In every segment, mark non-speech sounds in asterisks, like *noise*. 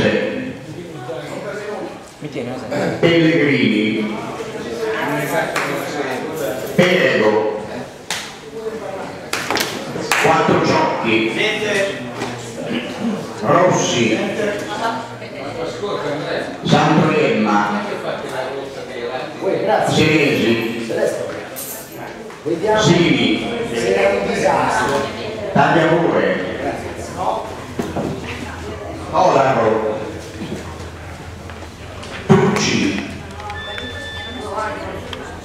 Paese, Pellegrini, Perego, Quattro Ciocchi, Rossi, Sandroemma, Senesi, Vediamo Sini. Tagliapure, Olaro, Tucci,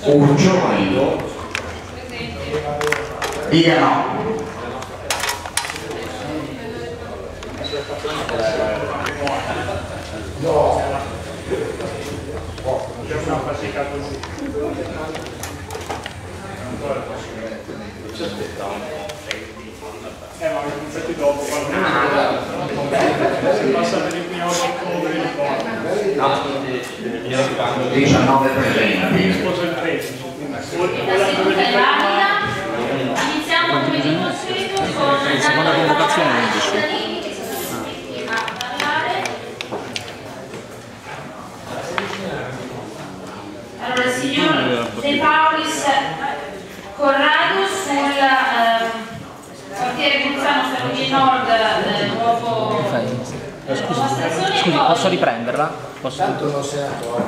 Urgioni, Diano, Eh, ma iniziati dopo, guarda. Se passa per il mio cover il ricordo. 19 presenti. Sposo il 13. La seduta è valida. Iniziamo come di consueto con seconda convocazione, dei dici? cittadini che si sono iscritti a parlare. Allora, il signor De Paulis Corrado sul eh, quartiere Bruzzano Ferrovie Nord, eh, nuovo stazione, Scusi, posso riprenderla? Posso... Tanto non sei ancora.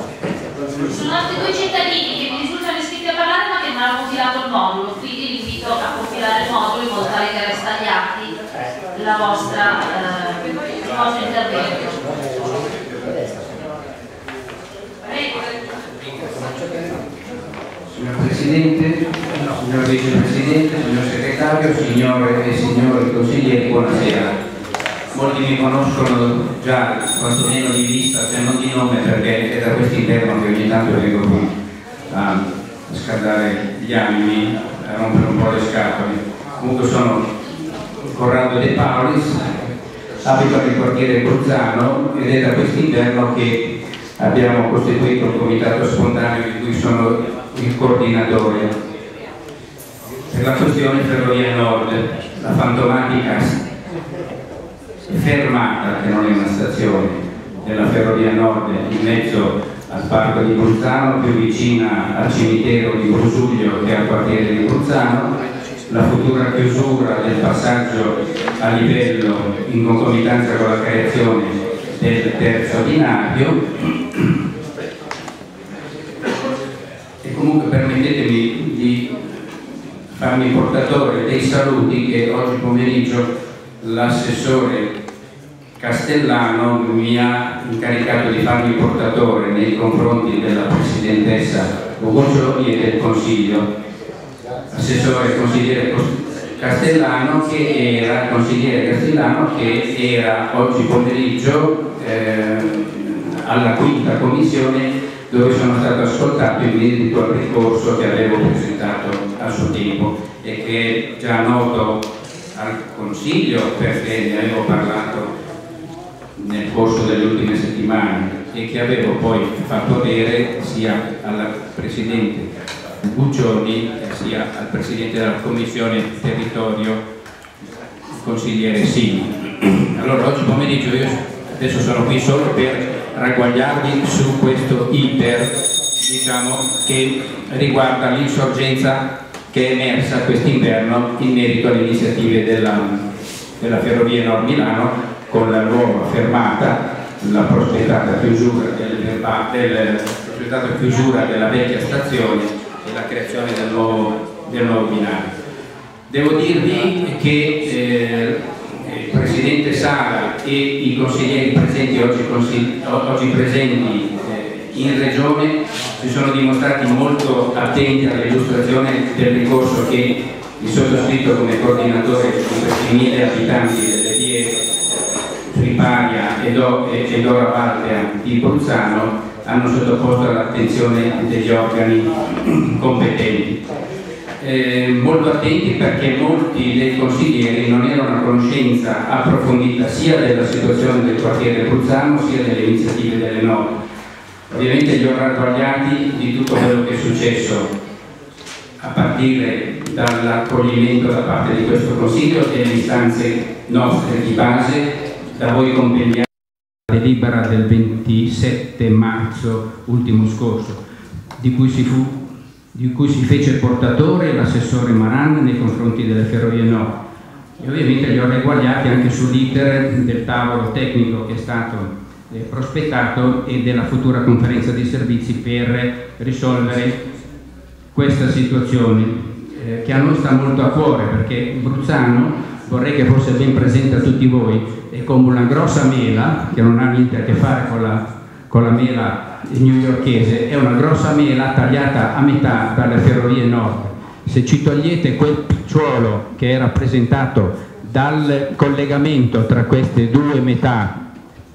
sono altri due cittadini che mi risultano iscritti a parlare ma che non hanno compilato il modulo, quindi vi invito a compilare il modulo in modo tale che resta agli atti la vostra, eh, il vostro intervento. Signor Presidente, signor Vicepresidente, signor Segretario, signore e signori consiglieri, buonasera. Molti mi conoscono già, quantomeno di vista, se non di nome, perché è da quest'interno che ogni tanto vengo qui a scaldare gli animi, a rompere un po' le scatole. Comunque sono Corrado De Paulis, abito nel quartiere Bruzzano ed è da quest'interno che abbiamo costituito un comitato spontaneo di cui sono il coordinatore per la questione Ferrovia Nord, la fantomatica fermata, che non è una stazione, della Ferrovia Nord in mezzo al parco di Bruzzano, più vicina al cimitero di Brusuglio che al quartiere di Bruzzano, la futura chiusura del passaggio a livello in concomitanza con la creazione del terzo binario. E comunque permettetemi di farmi portatore dei saluti che oggi pomeriggio l'assessore Castellano mi ha incaricato di farmi portatore nei confronti della presidentessa Ugogioni e del Consiglio. Assessore consigliere Castellano che era, consigliere Castellano che era oggi pomeriggio eh, alla quinta commissione dove sono stato ascoltato in merito al ricorso che avevo presentato a suo tempo e che è già noto al Consiglio perché ne avevo parlato nel corso delle ultime settimane e che avevo poi fatto avere sia alla Presidente Buccioni sia al Presidente della Commissione Territorio, consigliere Sini. Allora oggi pomeriggio io adesso sono qui solo per ragguagliarvi su questo iter diciamo, che riguarda l'insorgenza che è emersa quest'inverno in merito alle iniziative della, della Ferrovia Nord Milano con la nuova fermata, la prospettata chiusura, del, del, prospettata chiusura della vecchia stazione e la creazione del nuovo, del nuovo binario. Devo dirvi che eh, il Presidente Sala e i consiglieri presenti oggi, oggi presenti in Regione si sono dimostrati molto attenti all'illustrazione del ricorso che il sottoscritto come coordinatore di questi mille abitanti delle vie Friparia ed, ed Ora Valtea di Bruzzano hanno sottoposto all'attenzione degli organi competenti. Eh, molto attenti perché molti dei consiglieri non erano a conoscenza approfondita sia della situazione del quartiere Bruzzano sia delle iniziative delle norme. Ovviamente li ho ragguagliati di tutto quello che è successo a partire dall'accoglimento da parte di questo Consiglio delle istanze nostre di base da voi compendiate. delibera del 27 marzo ultimo scorso, di cui si, fu, di cui si fece portatore l'assessore Maran nei confronti delle ferrovie Nord. E ovviamente li ho reguagliati anche sull'iter del tavolo tecnico che è stato eh, prospettato e della futura conferenza di servizi per risolvere questa situazione eh, che a noi sta molto a cuore perché Bruzzano vorrei che fosse ben presente a tutti voi è come una grossa mela che non ha niente a che fare con la, con la mela newyorkese, è una grossa mela tagliata a metà dalle ferrovie nord. Se ci togliete quel picciolo che è rappresentato dal collegamento tra queste due metà,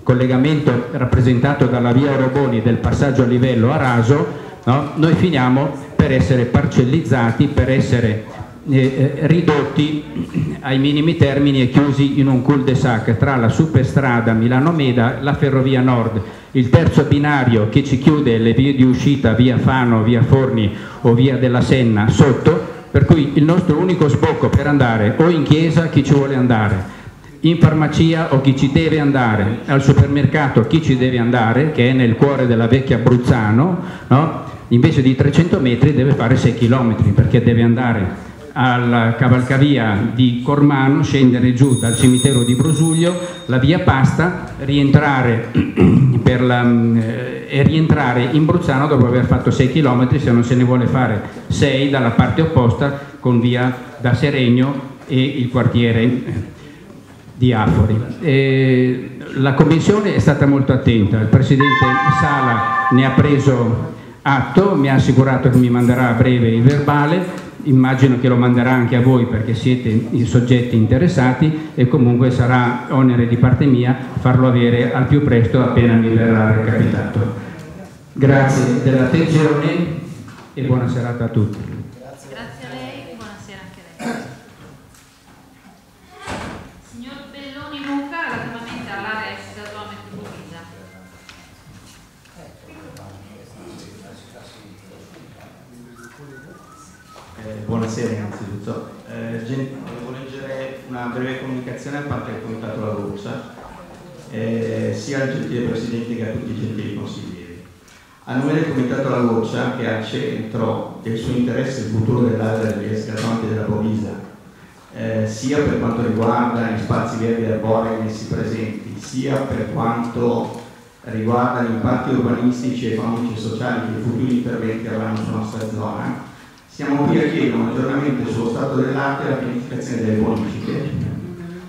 collegamento rappresentato dalla via Oroboni del passaggio a livello a raso, no? noi finiamo per essere parcellizzati, per essere eh, eh, ridotti ai minimi termini e chiusi in un cul-de-sac tra la superstrada Milano-Meda e la ferrovia nord. Il terzo binario che ci chiude le vie di uscita via Fano, via Forni o via della Senna sotto, per cui il nostro unico sbocco per andare o in chiesa chi ci vuole andare, in farmacia o chi ci deve andare, al supermercato chi ci deve andare, che è nel cuore della vecchia Bruzzano, no? invece di 300 metri deve fare 6 km perché deve andare alla cavalcavia di Cormano, scendere giù dal cimitero di Brosuglio, la via Pasta, rientrare, *clears throat* la, eh, rientrare in Bruzzano dopo aver fatto 6 km, se non se ne vuole fare 6 dalla parte opposta con via da Seregno e il quartiere di Afori. E la Commissione è stata molto attenta, il Presidente Sala ne ha preso atto, mi ha assicurato che mi manderà a breve il verbale immagino che lo manderà anche a voi perché siete i soggetti interessati e comunque sarà onere di parte mia farlo avere al più presto appena mi verrà recapitato. Grazie dell'attenzione e buona serata a tutti. Grazie a lei, buonasera anche a lei. Signor Belloni Luca, relativamente all'area ex Gasome Pubblica. Eh, buonasera innanzitutto. Eh, gen- volevo leggere una comunicazione a parte del Comitato La Roccia, eh, sia al gentile Presidente che a tutti i gentili consiglieri. A nome del Comitato La Roccia, che ha centro del suo interesse il futuro dell'area degli escatronti della Bovisa, eh, sia per quanto riguarda gli spazi verdi arborei messi presenti, sia per quanto riguarda gli impatti urbanistici, economici e sociali che i futuri interventi avranno sulla nostra zona, siamo qui a chiedere un aggiornamento sullo stato dell'arte e la pianificazione delle bonifiche,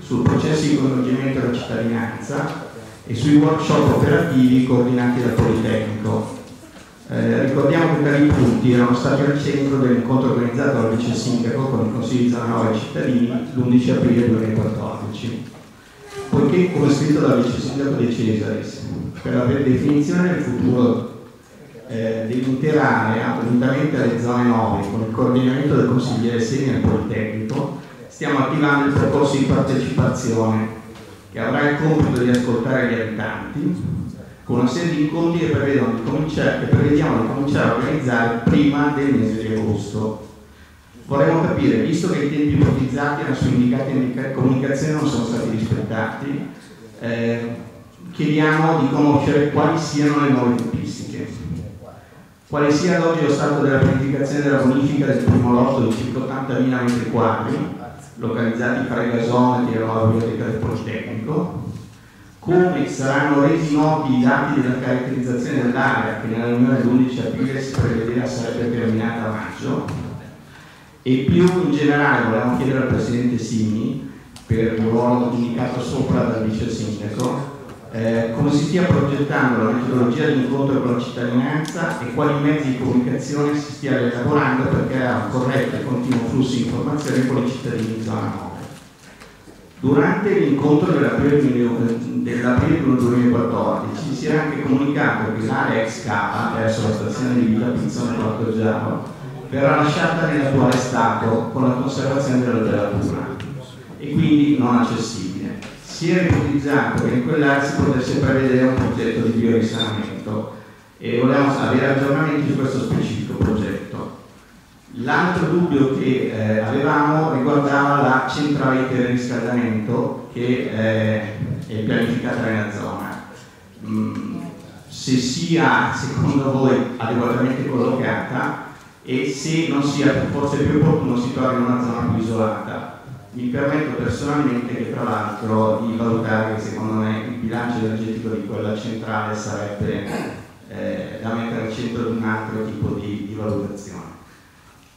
sul processo di coinvolgimento della cittadinanza e sui workshop operativi coordinati dal Politecnico. Eh, ricordiamo che tali punti erano stati al centro dell'incontro organizzato dal Vice Sindaco con il Consiglio di Zona 9 cittadini l'11 aprile 2014. Poiché, come scritto dal Vice Sindaco De Cesaris, per la definizione del futuro eh, dell'intera area, unitamente alle zone 9, con il coordinamento del consigliere Segni al Politecnico, stiamo attivando il percorso di partecipazione che avrà il compito di ascoltare gli abitanti con una serie di incontri che, di che prevediamo di cominciare a organizzare prima del mese di agosto. Vorremmo capire, visto che i tempi ipotizzati erano su indicati in comunicazione non sono stati rispettati, eh, chiediamo di conoscere quali siano le nuove tempistiche quale sia ad oggi lo stato della pianificazione della bonifica del primo lotto di circa 80.000 metri quadri, localizzati fra i gasometri e la biblioteca del Politecnico, come saranno resi noti i dati della caratterizzazione dell'area che nella riunione dell'11 aprile si prevedeva sarebbe terminata a maggio. E più in generale volevamo chiedere al Presidente Simi per il ruolo indicato sopra dal Vice Sindaco eh, come si stia progettando la metodologia di incontro con la cittadinanza e quali mezzi di comunicazione si stia elaborando per creare un corretto e continuo flusso di informazioni con i cittadini di zona 9. Durante l'incontro dell'aprile 2014 si era anche comunicato che l'area ex Cava verso la stazione di Villa Pizzone Porto Giaro verrà lasciata nell'attuale stato con la conservazione dell'operatura e quindi non accessibile si era ipotizzato che in quell'area si potesse prevedere un progetto di biorisanamento e volevamo avere aggiornamenti su questo specifico progetto. L'altro dubbio che eh, avevamo riguardava la centrale di riscaldamento che eh, è pianificata nella zona. se sia secondo voi adeguatamente collocata e se non sia forse più opportuno situarla in una zona più isolata. Mi permetto personalmente che tra l'altro di valutare che secondo me il bilancio energetico di quella centrale sarebbe eh, da mettere al centro di un altro tipo di, di valutazione.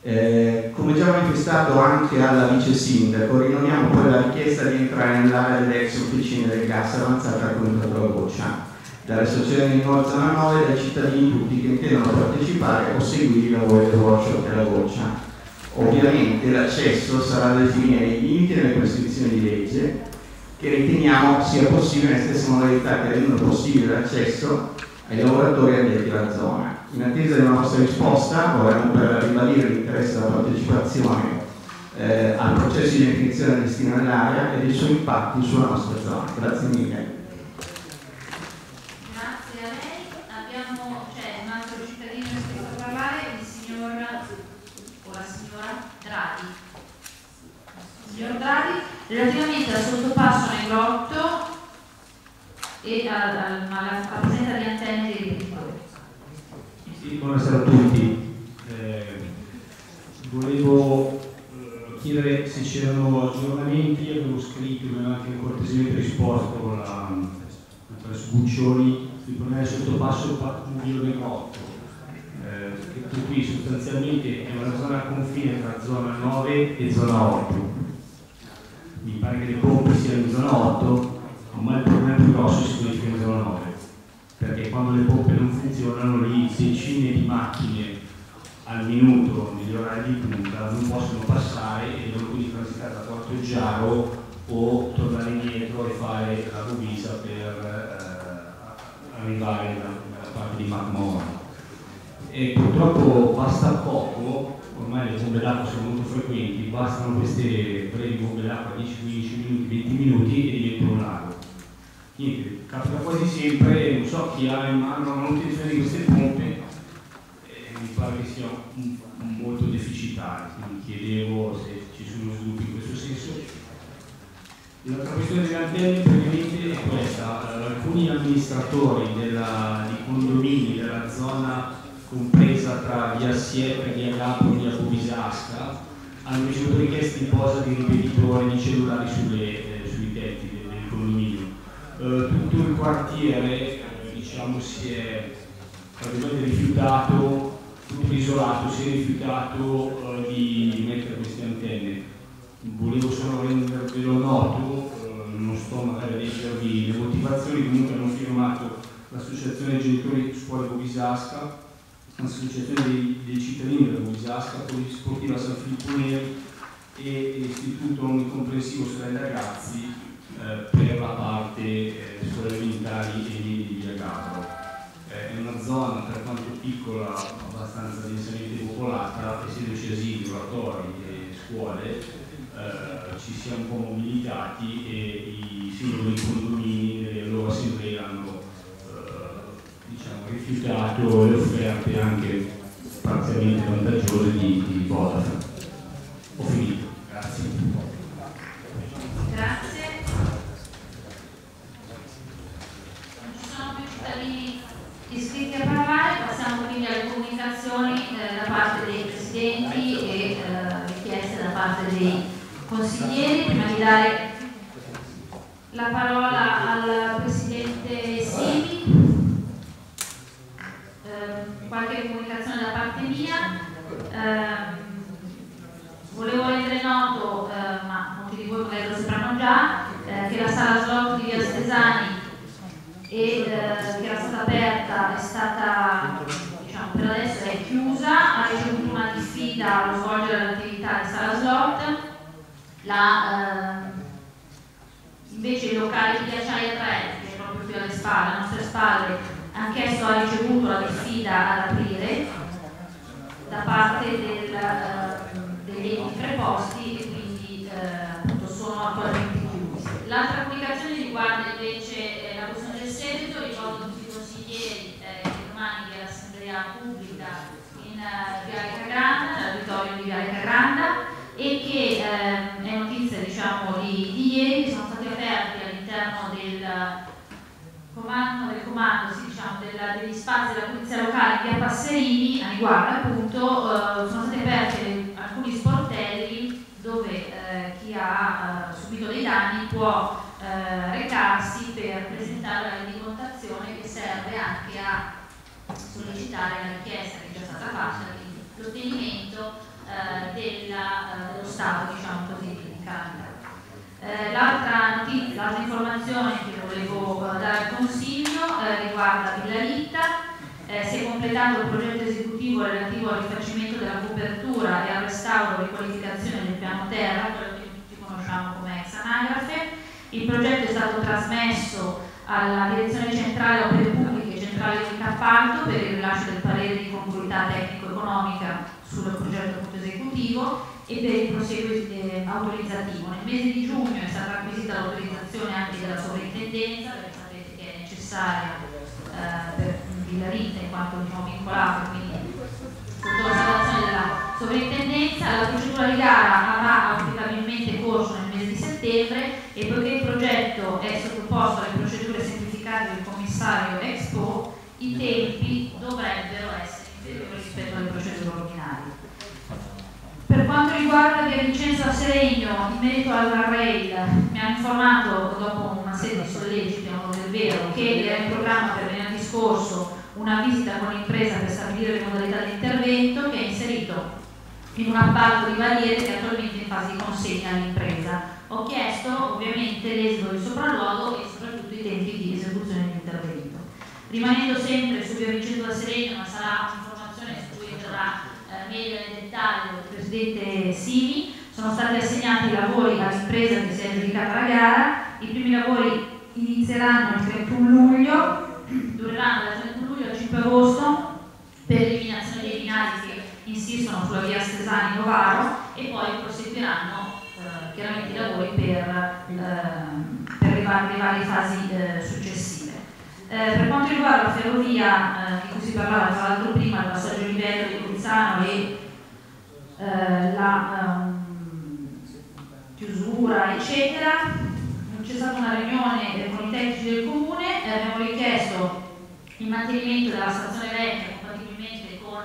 Eh, come già manifestato anche alla vice sindaco, rinnoviamo poi la richiesta di entrare nell'area delle ex officine del gas avanzata al comitato della Boccia, dalle associazioni di Zona 9 e dai cittadini tutti che intendono partecipare o seguire i lavori del workshop della Boccia. Ovviamente l'accesso sarà da definire nei limiti e nelle prescrizioni di legge che riteniamo sia possibile nelle stesse modalità che rendono possibile l'accesso ai lavoratori addetti alla zona. In attesa della nostra risposta vorremmo per ribadire l'interesse della partecipazione eh, al processo di definizione del destino dell'area e dei suoi impatti sulla nostra zona. Grazie mille. Grazie a lei. Abbiamo, c'è un altro cittadino iscritto a parlare, il signor o la signora Draghi. Signor Draghi, relativamente al sottopasso Negrotto e al- al- alla presenza di antenne di. Sì, buonasera a tutti. Eh, volevo eh, chiedere se c'erano aggiornamenti, avevo scritto, mi aveva anche cortesemente risposto la, attraverso Buccioni sui problemi del sottopasso Pattuglio del Rotto. Eh, qui sostanzialmente è una zona confine tra zona 9 e zona 8. Mi pare che le pompe siano in zona 8, ma il problema più grosso si verifica in zona 9 perché quando le pompe non funzionano lì decine di macchine al minuto negli orari di punta non possono passare e devono quindi transitare da Porto Giaro o tornare indietro e fare la rovisa per eh, arrivare dalla parte di Marmora. E purtroppo basta poco, ormai le bombe d'acqua sono molto frequenti, bastano queste brevi bombe d'acqua 10, 15 minuti, 20 minuti e diventa un lago niente, capita quasi sempre, non so chi ha in mano la manutenzione di queste pompe, eh, mi pare che sia molto deficitario, quindi chiedevo se ci sono sviluppi in questo senso. L'altra questione delle antenne praticamente è questa, alcuni amministratori della- di condomini della zona compresa tra via Siepe, via Gapro e via Bovisasca hanno ricevuto richieste di posa di ripetitori di cellulari sulle, eh, sui tetti del, del condominio. Eh, tutto il quartiere eh, diciamo, si è praticamente rifiutato, tutto isolato, si è rifiutato eh, di mettere queste antenne. Volevo solo rendervelo noto, eh, non sto magari a leggervi le motivazioni, comunque hanno firmato l'associazione genitori scuole Bovisasca, l'associazione dei, dei cittadini della Bovisasca, Polisportiva San Filippo Neri e l'Istituto Omnicomprensivo Sorelle Ragazzi eh, per la parte eh, scuole elementari e di Via Gabro. Eh, è una zona per quanto piccola abbastanza densamente popolata, essendoci asili, oratori e scuole, eh, ci siamo un po' mobilitati e i singoli condomini nelle loro assemblee hanno eh, rifiutato le offerte anche parzialmente vantaggiose di, di Vodafone. Ho finito, grazie. Grazie. Non ci sono più cittadini iscritti a parlare, passiamo quindi alle comunicazioni eh, da parte dei presidenti e eh, richieste da parte dei consiglieri. Prima di dare la parola al presidente Simi, eh, qualche comunicazione da parte mia. Ehm, Volevo rendere noto, eh, ma molti di voi magari lo sapranno già, eh, che la sala slot di Via Stesani e, eh, che era stata aperta è stata, diciamo, per adesso è chiusa, ha ricevuto una diffida allo svolgere l'attività di sala slot. La, eh, invece il locale di Acciaia 3, che è proprio qui alle spalle, alle nostre spalle, anch'esso ha ricevuto la diffida ad aprire da parte del, eh, degli enti preposti e quindi eh, appunto sono attualmente chiusi. L'altra comunicazione riguarda invece eh, la questione del seguito, ricordo tutti i consiglieri eh, che domani vi l'assemblea pubblica in Viale Cagranda, nell'auditorio di Viale Cagranda e che eh, è notizia diciamo di, di ieri sono stati aperti all'interno del comando del comando sì, diciamo, della, degli spazi della polizia locale via Passerini, a riguardo appunto, eh, sono stati aperti alcuni sportelli dove eh, chi ha eh, subito dei danni può eh, recarsi per presentare la rendicontazione che serve anche a sollecitare la richiesta che è già stata fatta, quindi l'ottenimento eh, della, dello stato diciamo così, di calamità. Eh, l'altra informazione che volevo eh, dare eh, riguarda Villa Litta, eh, si è completato il progetto esecutivo relativo al rifacimento della copertura e al restauro e riqualificazione del piano terra, quello che tutti conosciamo come ex anagrafe. Il progetto è stato trasmesso alla Direzione Centrale Opere Pubbliche e Centrale di Cappalto per il rilascio del parere di congruità tecnico-economica sul progetto esecutivo e per il proseguo eh, autorizzativo. Nel mese di giugno è stata acquisita l'autorizzazione anche della sovrintendenza, perché sapete che è necessaria per Villarita in quanto diciamo, vincolato, quindi sotto l'osservazione della sovrintendenza. La procedura di gara avrà auspicabilmente corso nel mese di settembre e poiché il progetto è sottoposto alle procedure semplificate del commissario Expo, i tempi dovrebbero essere inferiori rispetto alle procedure ordinarie. Per quanto riguarda via Vincenzo Seregno, in merito al rail, mi hanno informato dopo una serie di solleciti, non è vero, che era in programma per scorso una visita con l'impresa per stabilire le modalità di intervento che è inserito in un appalto di barriere che è attualmente in fase di consegna all'impresa. Ho chiesto ovviamente l'esito del sopralluogo e soprattutto i tempi di esecuzione dell'intervento. Rimanendo sempre su via Vincenzo Seregno, ma sarà un'informazione su cui entrerà eh, meglio nel dettaglio del Presidente Sini, sono stati assegnati i lavori all'impresa che si è dedicata alla gara, i primi lavori inizieranno il 31 luglio, dureranno dal 31 luglio al 5 agosto per l'eliminazione dei binari che insistono sulla via Stesani Novaro e poi proseguiranno eh, chiaramente i lavori per, eh, per le, varie, le, varie, fasi eh, successive. Eh, per quanto riguarda la ferrovia di cui si parlava tra l'altro prima, il passaggio livello di Bolzano e eh, la um, chiusura, eccetera. C'è stata una riunione con i tecnici del comune, eh, abbiamo richiesto il mantenimento della stazione vecchia compatibilmente con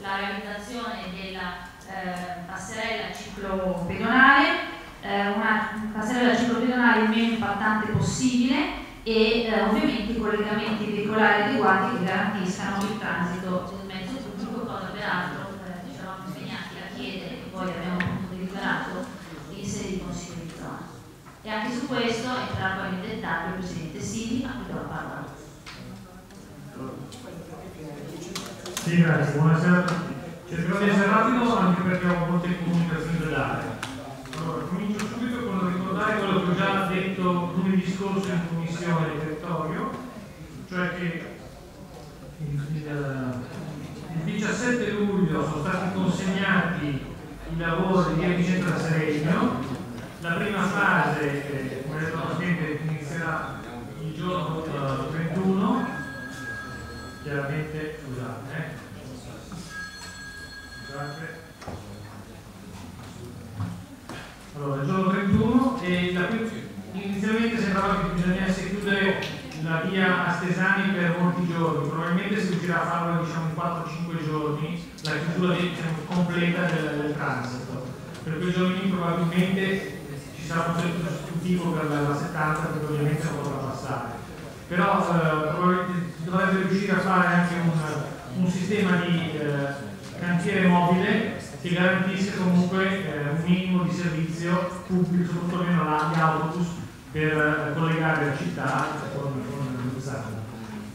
la realizzazione della eh, passerella ciclopedonale, eh, una passerella ciclopedonale il meno impattante possibile e eh, ovviamente i collegamenti veicolari adeguati che garantiscano il transito del mezzo pubblico, cosa peraltro poi abbiamo appunto deliberato in sede di consiglio di zona. E anche su questo poi in dettaglio il Presidente Sini, a cui do la parola. Sì, grazie, buonasera a tutti. Cercherò di essere rapido anche perché ho molte comunicazioni da dare. Allora, comincio subito con ricordare quello che ho già detto lunedì scorso in commissione di territorio, cioè che il, il, il 17 luglio sono stati consegnati i lavori di Vicente Seregno. La prima fase, eh, come detto Presidente, inizierà il giorno uh, 31, chiaramente, scusate, eh. Allora, giorno 31 e la, inizialmente sembrava che bisognasse chiudere la via a Stesani per molti giorni, probabilmente si riuscirà a farlo diciamo, in 4-5 giorni, la chiusura diciamo, completa del, del, transito. Per quei giorni probabilmente ci sarà un progetto sostitutivo per la, la 70 perché ovviamente non potrà passare. Però eh, probabilmente dovrebbe riuscire a fare anche un, un sistema di eh, cantiere mobile che garantisca comunque eh, un minimo di servizio pubblico, soprattutto meno di autobus per collegare la città con, con Luzzano.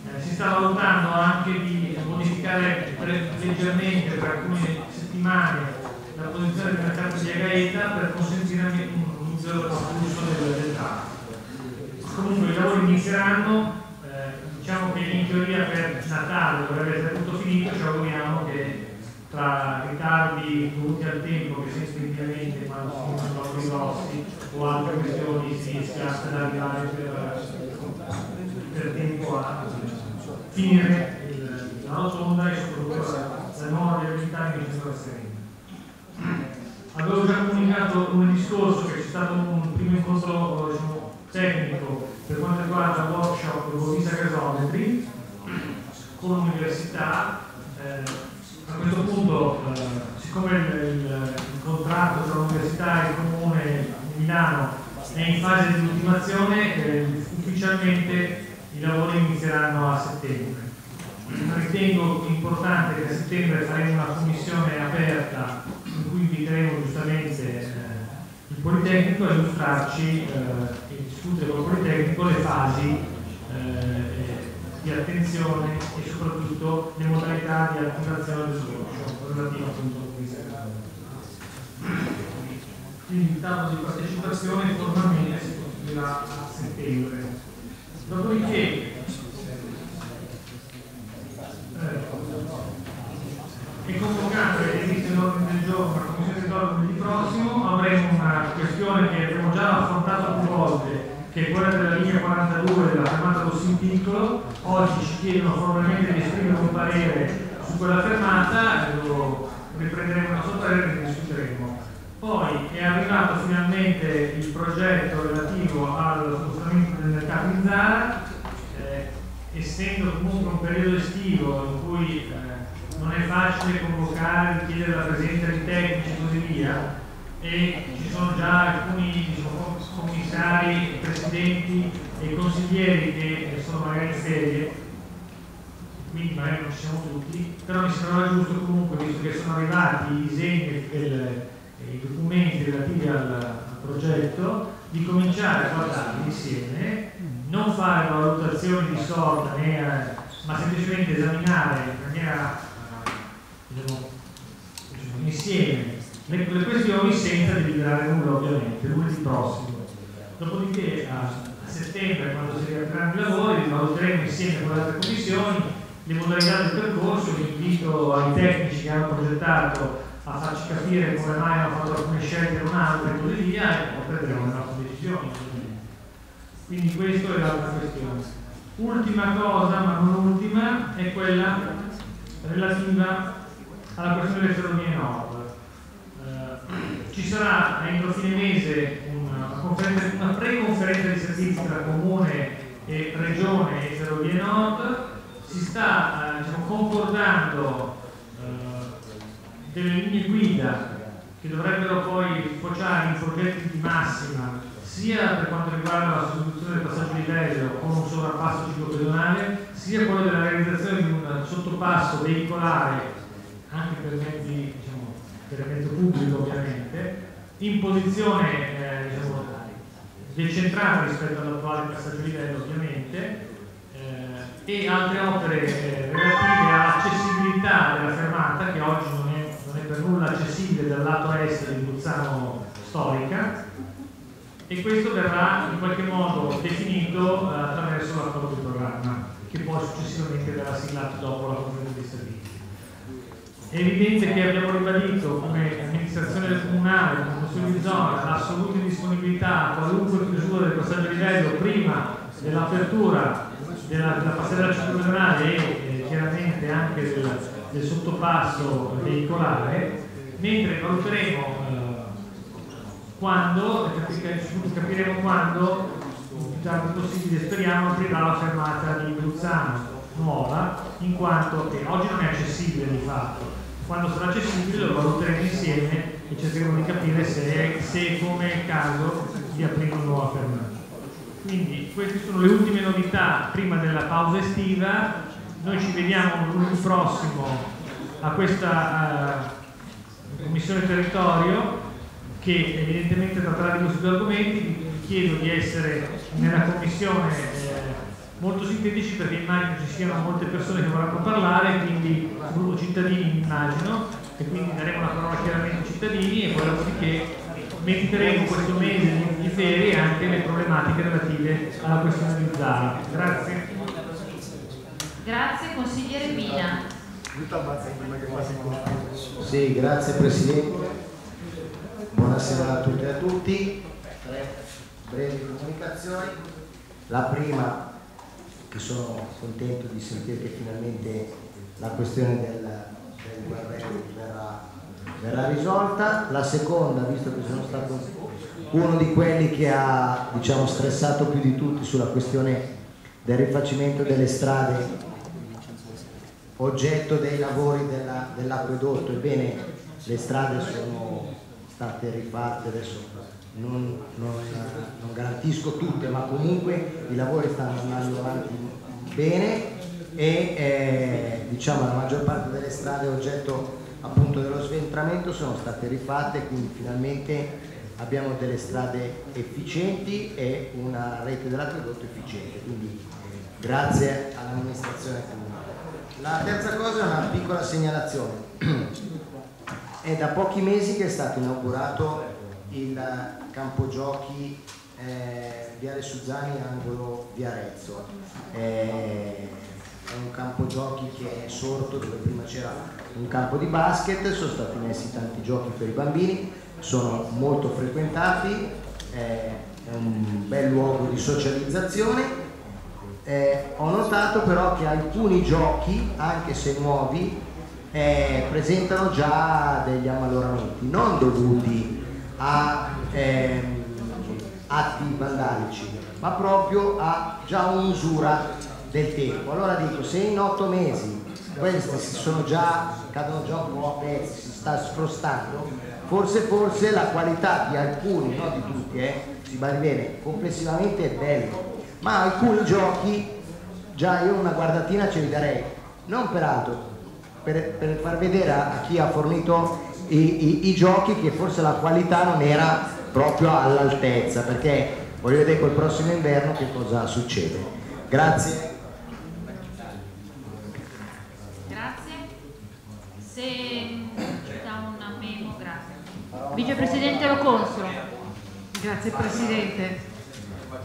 Eh, si sta valutando anche di modificare leggermente per alcune settimane la posizione del mercato di Agaeta per consentire anche un flusso del, del. Comunque i lavori inizieranno, eh, diciamo che in teoria per Natale dovrebbe essere tutto finito, ci auguriamo che tra ritardi dovuti al tempo che sempre intimamente quando si fanno lavori grossi o altre questioni si riesca ad arrivare per, per tempo a finire il, la rotonda e soprattutto la, nuova viabilità che ci sta serena. Avevo già comunicato lunedì scorso che c'è stato un primo incontro diciamo, tecnico per quanto riguarda workshop Bovisa Gasometri con l'università. Eh, a questo punto, eh, siccome il, il, il contratto tra l'università e il comune di Milano è in fase di ultimazione, eh, ufficialmente i lavori inizieranno a settembre. Ritengo importante che a settembre faremo una commissione aperta in cui inviteremo giustamente eh, il Politecnico a illustrarci eh, discutere con il Politecnico le fasi eh, di attenzione e soprattutto le modalità di attivazione del workshop relativo appunto a questa quindi il tavolo di partecipazione formalmente si costruirà a settembre. Dopodiché è convocato ed esiste l'ordine del giorno la commissione del lunedì prossimo. Avremo una questione che abbiamo già affrontato più volte che è quella della linea 42 della fermata Rossin Piccolo. Oggi ci chiedono formalmente di esprimere un parere su quella fermata lo riprenderemo il nostro parere e ne discuteremo. Poi è arrivato finalmente il progetto relativo al spostamento del mercato in Zara eh, essendo comunque un periodo estivo in cui eh, non è facile convocare, chiedere la presenza di tecnici e così via e ci sono già alcuni diciamo, commissari, presidenti e consiglieri che sono magari ferie quindi magari non ci siamo tutti però mi sembrava giusto comunque visto che sono arrivati i disegni e i documenti relativi al, al progetto di cominciare a guardarli insieme non fare valutazioni di sorta né, ma semplicemente esaminare in maniera diciamo, insieme le, le, questioni senza deliberare nulla ovviamente, lunedì prossimo. Dopodiché a, a, settembre, quando si riapriranno i lavori, valuteremo insieme con le altre commissioni le modalità del percorso, invito ai tecnici che hanno progettato a farci capire come mai hanno fatto alcune scelte e non altre e così via e poi prenderemo le nostre decisioni. Quindi questa è l'altra questione. Ultima cosa, ma non ultima, è quella relativa alla questione delle ferrovie nord. Eh, ci sarà entro fine mese una, pre-conferenza di servizi tra comune e regione e ferrovie nord, si sta eh, diciamo, concordando eh, delle linee guida che dovrebbero poi sfociare in progetti di massima sia per quanto riguarda la sostituzione del passaggio di livello con un sovrappasso ciclopedonale, sia quello della realizzazione di un sottopasso veicolare anche per mezzi, diciamo, per mezzo pubblico ovviamente, in posizione eh, diciamo, decentrata rispetto all'attuale passaggio livello ovviamente, eh, e altre opere eh, relative all'accessibilità della fermata che oggi non è, non è per nulla accessibile dal lato est di Buzzano storica e questo verrà in qualche modo definito eh, attraverso l'accordo di programma che poi successivamente verrà siglato dopo la conferenza di servizi. È evidente che abbiamo ribadito come amministrazione comunale, come consiglio di zona, l'assoluta disponibilità a qualunque chiusura del passaggio di livello prima dell'apertura della, della passerella circolare e eh, chiaramente anche del, del, sottopasso veicolare, mentre valuteremo eh, quando, capiremo quando, più tardi possibile, speriamo, aprirà la fermata di Bruzzano nuova, in quanto che oggi non è accessibile di fatto. Quando sarà accessibile lo valuteremo insieme e cercheremo di capire se, se come è caso di aprire una nuova fermata. Quindi queste sono le ultime novità prima della pausa estiva, noi ci vediamo lunedì prossimo a questa uh, commissione territorio che evidentemente tratterà di questi due argomenti, vi chiedo di essere nella commissione eh, molto sintetici perché immagino ci siano molte persone che vorranno parlare, quindi soprattutto cittadini immagino, e quindi daremo la parola chiaramente ai cittadini e poi dopodiché metteremo questo mese di ferie anche le problematiche relative alla questione di Zara. Grazie. Grazie, consigliere Pina. Sì, grazie Presidente. Buonasera a tutte e a tutti. Tre brevi comunicazioni. La prima che sono contento di sentire che finalmente la questione del, verrà, verrà, risolta. La seconda, visto che sono stato uno di quelli che ha diciamo, stressato più di tutti sulla questione del rifacimento delle strade oggetto dei lavori della, dell'acquedotto. Ebbene, le strade sono state rifatte adesso non, non, non, garantisco tutte, ma comunque i lavori stanno andando avanti bene e eh, diciamo la maggior parte delle strade oggetto appunto dello sventramento sono state rifatte, quindi finalmente abbiamo delle strade efficienti e una rete dell'acquedotto efficiente, quindi grazie all'amministrazione comunale. La terza cosa è una piccola segnalazione. È da pochi mesi che è stato inaugurato il campo giochi eh, Viale Suzzani angolo Via Arezzo. Eh, è un campo giochi che è sorto dove prima c'era un campo di basket, sono stati messi tanti giochi per i bambini, sono molto frequentati, eh, è un bel luogo di socializzazione. Eh, ho notato però che alcuni giochi, anche se nuovi, eh, presentano già degli ammaloramenti, non dovuti a ehm, atti vandalici, ma proprio a già un'usura del tempo. Allora dico, se in otto mesi questi si sono già, cadono già un po' a pezzi, si sta sprostando, forse forse la qualità di alcuni, non di tutti, eh, si va bene, complessivamente è bello, ma alcuni giochi già io una guardatina ce li darei, non peraltro per, per far vedere a, chi ha fornito i, i, i giochi che forse la qualità non era proprio all'altezza, perché voglio vedere col prossimo inverno che cosa succede. Grazie. Se da una memo, grazie. Vicepresidente Lo Consolo. Grazie Presidente.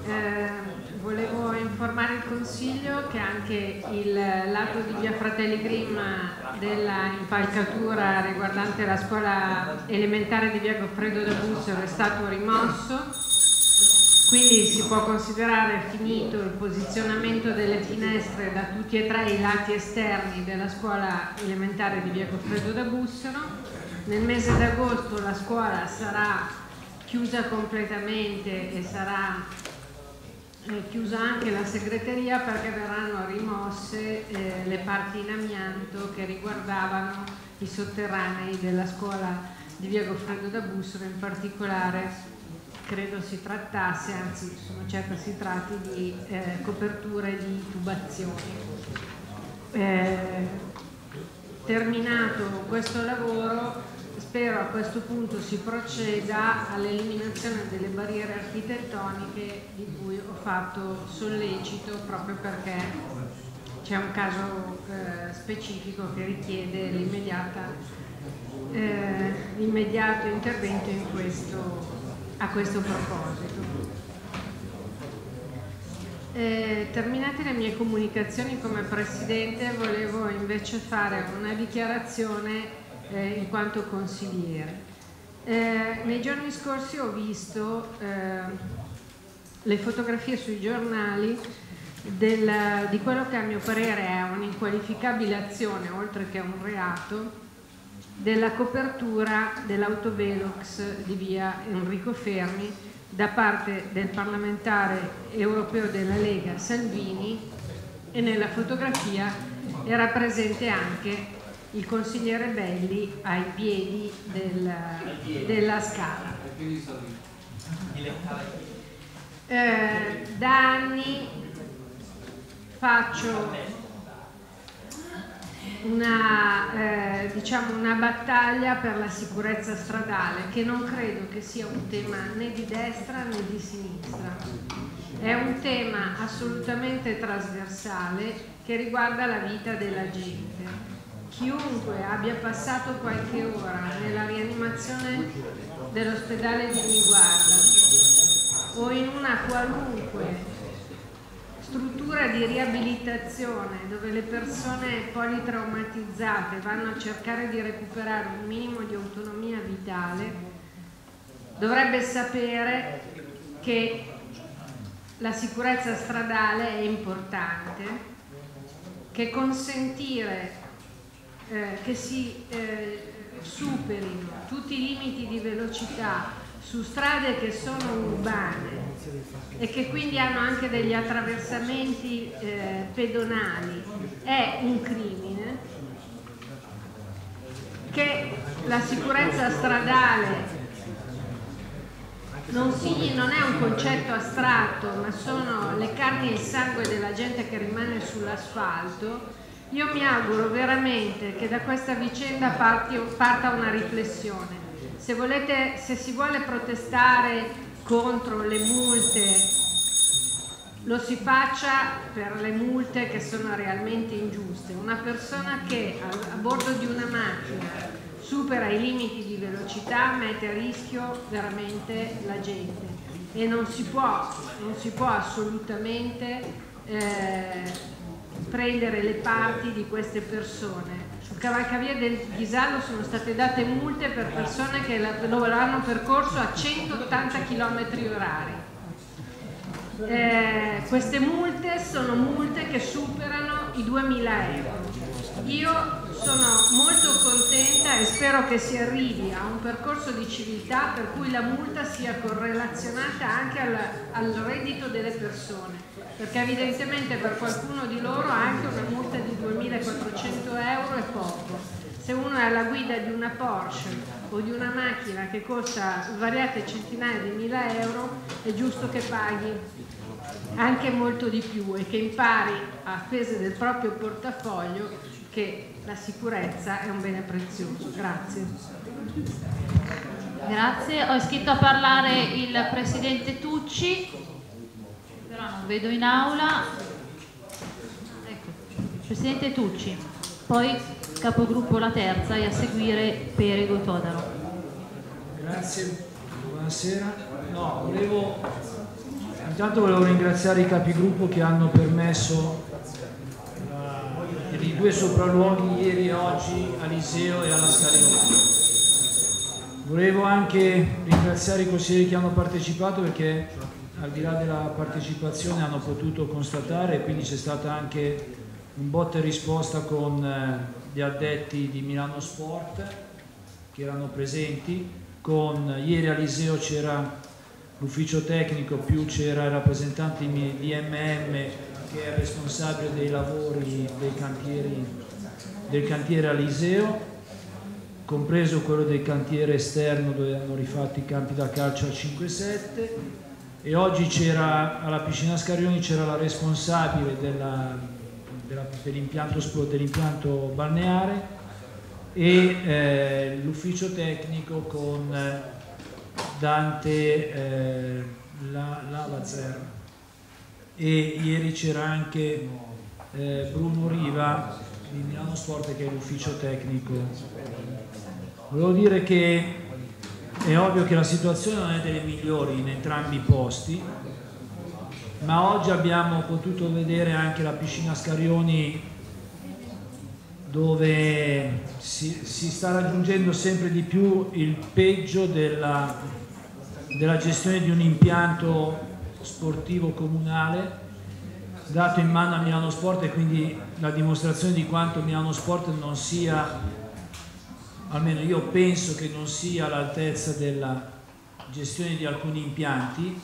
Eh, volevo informare il Consiglio che anche il lato di via Fratelli Grimm della impalcatura riguardante la scuola elementare di via Goffredo da Bussero è stato rimosso quindi si può considerare finito il posizionamento delle finestre da tutti e tre i lati esterni della scuola elementare di via Goffredo da Bussero. Nel mese d'agosto la scuola sarà chiusa completamente e sarà eh, chiusa anche la segreteria perché verranno rimosse eh, le parti in amianto che riguardavano i sotterranei della scuola di via Goffredo da Bussero, in particolare credo si trattasse, anzi sono certa si tratti di eh, coperture di tubazioni. Eh, terminato questo lavoro spero a questo punto si proceda all'eliminazione delle barriere architettoniche di cui ho fatto sollecito proprio perché c'è un caso eh, specifico che richiede l'immediato eh, intervento in questo a questo proposito. Eh, terminate le mie comunicazioni come Presidente, volevo invece fare una dichiarazione eh, in quanto consigliere. Eh, nei giorni scorsi ho visto eh, le fotografie sui giornali del, di quello che a mio parere è un'inqualificabile azione, oltre che un reato, della copertura dell'autovelox di via Enrico Fermi da parte del parlamentare europeo della Lega Salvini e nella fotografia era presente anche il consigliere Belli ai piedi del, della scala. Eh, da anni faccio una, eh, diciamo una battaglia per la sicurezza stradale che non credo che sia un tema né di destra né di sinistra. È un tema assolutamente trasversale che riguarda la vita della gente. Chiunque abbia passato qualche ora nella rianimazione dell'ospedale di Niguarda o in una qualunque struttura di riabilitazione dove le persone politraumatizzate vanno a cercare di recuperare un minimo di autonomia vitale, dovrebbe sapere che la sicurezza stradale è importante, che consentire eh, che si eh, superino tutti i limiti di velocità su strade che sono urbane e che quindi hanno anche degli attraversamenti eh, pedonali è un crimine, che la sicurezza stradale non, si, non, è un concetto astratto, ma sono le carni e il sangue della gente che rimane sull'asfalto, io mi auguro veramente che da questa vicenda parti, parta una riflessione. Se, volete, se si vuole protestare contro le multe lo si faccia per le multe che sono realmente ingiuste. Una persona che a, bordo di una macchina supera i limiti di velocità mette a rischio veramente la gente e non si può, non si può assolutamente eh, prendere le parti di queste persone. Cavalcavia del Ghisallo sono state date multe per persone che lo hanno percorso a 180 km orari. Eh, queste multe sono multe che superano i 2000 euro. Io sono molto contenta e spero che si arrivi a un percorso di civiltà per cui la multa sia correlazionata anche al, al reddito delle persone, perché evidentemente per qualcuno di loro anche una multa di 2.400 euro è poco. Se uno è alla guida di una Porsche o di una macchina che costa svariate centinaia di mila euro, è giusto che paghi anche molto di più e che impari a spese del proprio portafoglio che la sicurezza è un bene prezioso. Grazie. Grazie, ho iscritto a parlare il Presidente Tucci, però non vedo in aula. Ecco, Presidente Tucci, poi capogruppo la terza e a seguire Perego Todaro. Grazie, buonasera. No, volevo, intanto volevo ringraziare i capigruppo che hanno permesso i due sopralluoghi ieri e oggi a Liseo e alla Scarione. Volevo anche ringraziare i consiglieri che hanno partecipato perché al di là della partecipazione hanno potuto constatare quindi c'è stata anche un botta e risposta con eh, gli addetti di Milano Sport che erano presenti, con ieri a Liseo c'era l'ufficio tecnico più c'era il rappresentante di MMM che è responsabile dei lavori dei cantieri, del cantiere Aliseo, compreso quello del cantiere esterno dove hanno rifatto i campi da calcio al 5-7 e oggi c'era alla piscina Scarioni c'era la responsabile dell'impianto dell balneare e eh, l'ufficio tecnico con Dante eh, Lavazer e ieri c'era anche eh, Bruno Riva di Milano Sport che è l'ufficio tecnico. Volevo dire che è ovvio che la situazione non è delle migliori in entrambi i posti, ma oggi abbiamo potuto vedere anche la piscina Scarioni dove si, si sta raggiungendo sempre di più il peggio della, della gestione di un impianto sportivo comunale dato in mano a Milano Sport e quindi la dimostrazione di quanto Milano Sport non sia, almeno io penso che non sia all'altezza della gestione di alcuni impianti,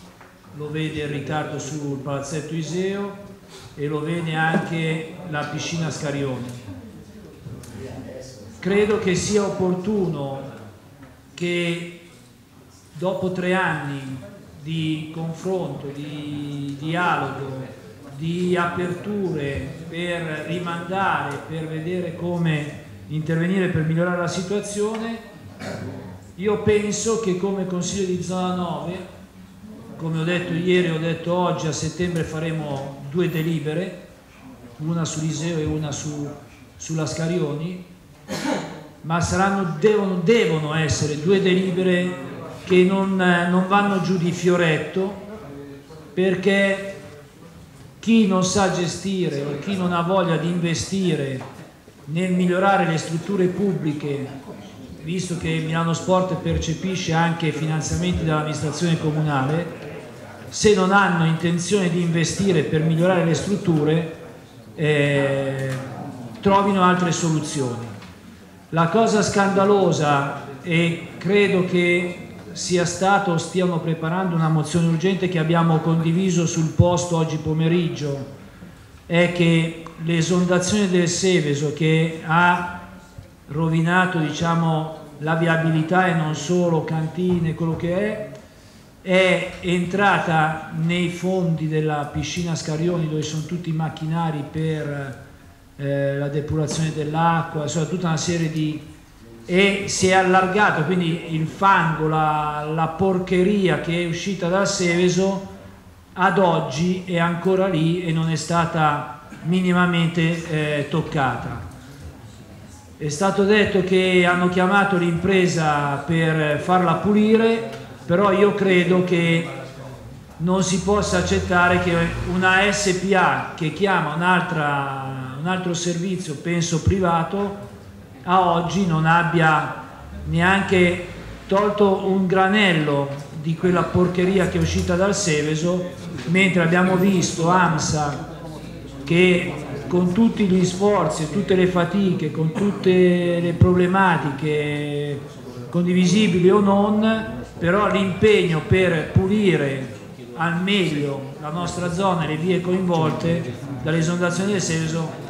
lo vede il ritardo sul palazzetto Iseo e lo vede anche la piscina Scarione. Credo che sia opportuno che dopo tre anni di confronto, di dialogo, di aperture per rimandare, per vedere come intervenire per migliorare la situazione, io penso che come Consiglio di Zona 9, come ho detto ieri, ho detto oggi, a settembre faremo due delibere, una su Liseo e una su, sulla Scarioni, ma saranno, devono, devono essere due delibere che non, non vanno giù di fioretto perché chi non sa gestire o chi non ha voglia di investire nel migliorare le strutture pubbliche, visto che Milano Sport percepisce anche finanziamenti dall'amministrazione comunale, se non hanno intenzione di investire per migliorare le strutture, eh, trovino altre soluzioni. La cosa scandalosa e credo che sia stato o stiano preparando una mozione urgente che abbiamo condiviso sul post oggi pomeriggio è che l'esondazione del Seveso che ha rovinato diciamo, la viabilità e non solo cantine, quello che è, è entrata nei fondi della piscina Scarioni dove sono tutti i macchinari per eh, la depurazione dell'acqua, insomma tutta una serie di... e si è allargato, quindi il fango, la, la porcheria che è uscita dal Seveso ad oggi è ancora lì e non è stata minimamente eh, toccata. È stato detto che hanno chiamato l'impresa per farla pulire, però io credo che non si possa accettare che una SPA che chiama un altro servizio, penso privato, a oggi non abbia neanche tolto un granello di quella porcheria che è uscita dal Seveso, mentre abbiamo visto AMSA che con tutti gli sforzi, tutte le fatiche, con tutte le problematiche condivisibili o non, però l'impegno per pulire al meglio la nostra zona e le vie coinvolte dall'esondazione del Seveso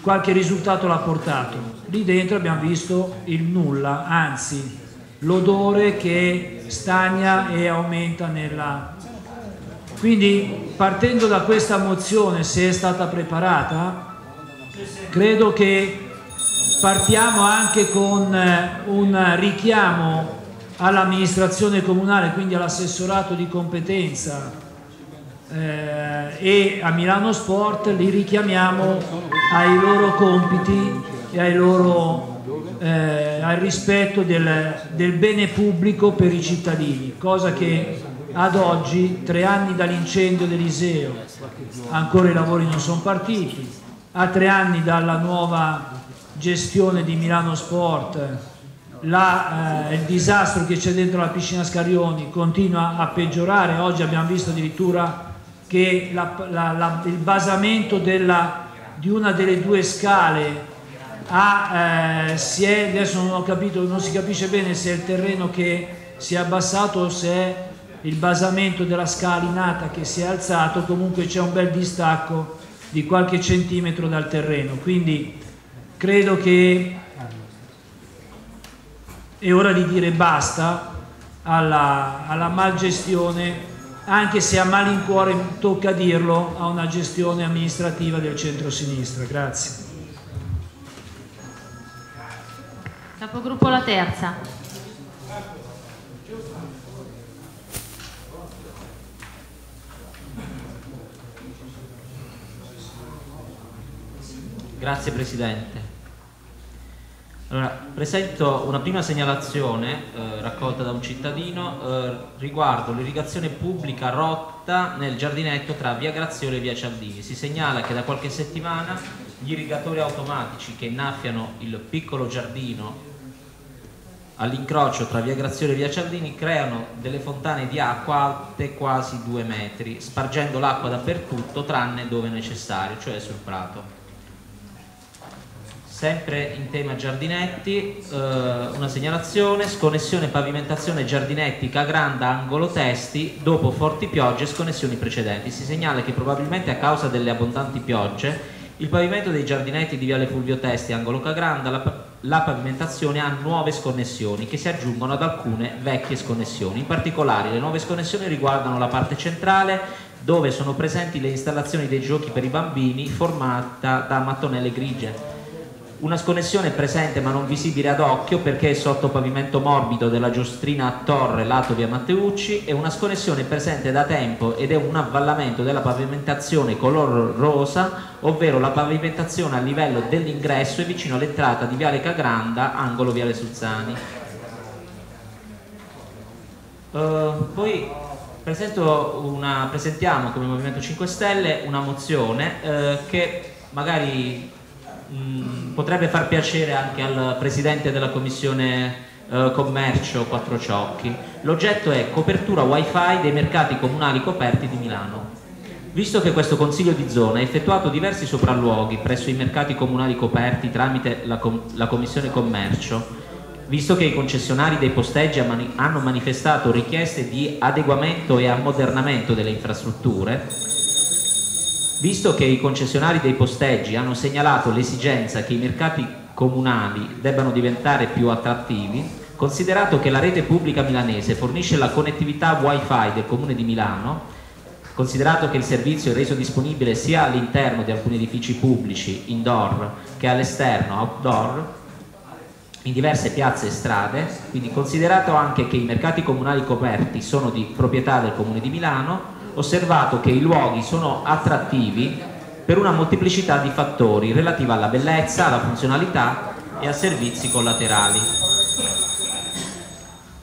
qualche risultato l'ha portato. Lì dentro abbiamo visto il nulla, anzi l'odore che stagna e aumenta nella... Quindi partendo da questa mozione, se è stata preparata, credo che partiamo anche con un richiamo all'amministrazione comunale, quindi all'assessorato di competenza eh, e a Milano Sport, li richiamiamo ai loro compiti e ai loro, eh, al rispetto del, del bene pubblico per i cittadini, cosa che ad oggi, tre anni dall'incendio dell'Iseo, ancora i lavori non sono partiti, a tre anni dalla nuova gestione di Milano Sport, la, eh, il disastro che c'è dentro la piscina Scarioni continua a peggiorare, oggi abbiamo visto addirittura che la, la, il basamento della, di una delle due scale ha, eh, si è, adesso non ho capito, non si capisce bene se è il terreno che si è abbassato o se è il basamento della scalinata che si è alzato, comunque c'è un bel distacco di qualche centimetro dal terreno, quindi credo che è ora di dire basta alla, alla malgestione, anche se a malincuore tocca dirlo, a una gestione amministrativa del centro-sinistra. Grazie. Capogruppo La Terza. Grazie Presidente. Allora, presento una prima segnalazione eh, raccolta da un cittadino eh, riguardo l'irrigazione pubblica rotta nel giardinetto tra via Graziole e via Cialdini. Si segnala che da qualche settimana gli irrigatori automatici che innaffiano il piccolo giardino all'incrocio tra via Graziole e via Cialdini creano delle fontane di acqua alte quasi due metri, spargendo l'acqua dappertutto tranne dove necessario, cioè sul prato. Sempre in tema giardinetti, eh, una segnalazione, sconnessione pavimentazione giardinetti Cagranda angolo testi dopo forti piogge e sconnessioni precedenti. Si segnala che probabilmente a causa delle abbondanti piogge il pavimento dei giardinetti di Viale Fulvio Testi angolo Cagranda, la, la pavimentazione ha nuove sconnessioni che si aggiungono ad alcune vecchie sconnessioni. In particolare le nuove sconnessioni riguardano la parte centrale dove sono presenti le installazioni dei giochi per i bambini formata da mattonelle grigie una sconnessione presente ma non visibile ad occhio perché è sotto pavimento morbido della giostrina a torre lato via Matteucci e una sconnessione presente da tempo ed è un avvallamento della pavimentazione color rosa ovvero la pavimentazione a livello dell'ingresso e vicino all'entrata di Viale Cagranda angolo Viale Suzzani. Uh, poi una, presentiamo come Movimento 5 Stelle una mozione uh, che magari Mm, potrebbe far piacere anche al Presidente della Commissione eh, Commercio Quattro Ciocchi. L'oggetto è copertura wifi dei mercati comunali coperti di Milano. Visto che questo Consiglio di zona ha effettuato diversi sopralluoghi presso i mercati comunali coperti tramite la, com la Commissione Commercio visto che i concessionari dei posteggi hanno manifestato richieste di adeguamento e ammodernamento delle infrastrutture, visto che i concessionari dei posteggi hanno segnalato l'esigenza che i mercati comunali debbano diventare più attrattivi, considerato che la rete pubblica milanese fornisce la connettività wifi del comune di Milano, considerato che il servizio è reso disponibile sia all'interno di alcuni edifici pubblici indoor che all'esterno outdoor, in diverse piazze e strade, quindi considerato anche che i mercati comunali coperti sono di proprietà del Comune di Milano, osservato che i luoghi sono attrattivi per una molteplicità di fattori relativi alla bellezza, alla funzionalità e a servizi collaterali.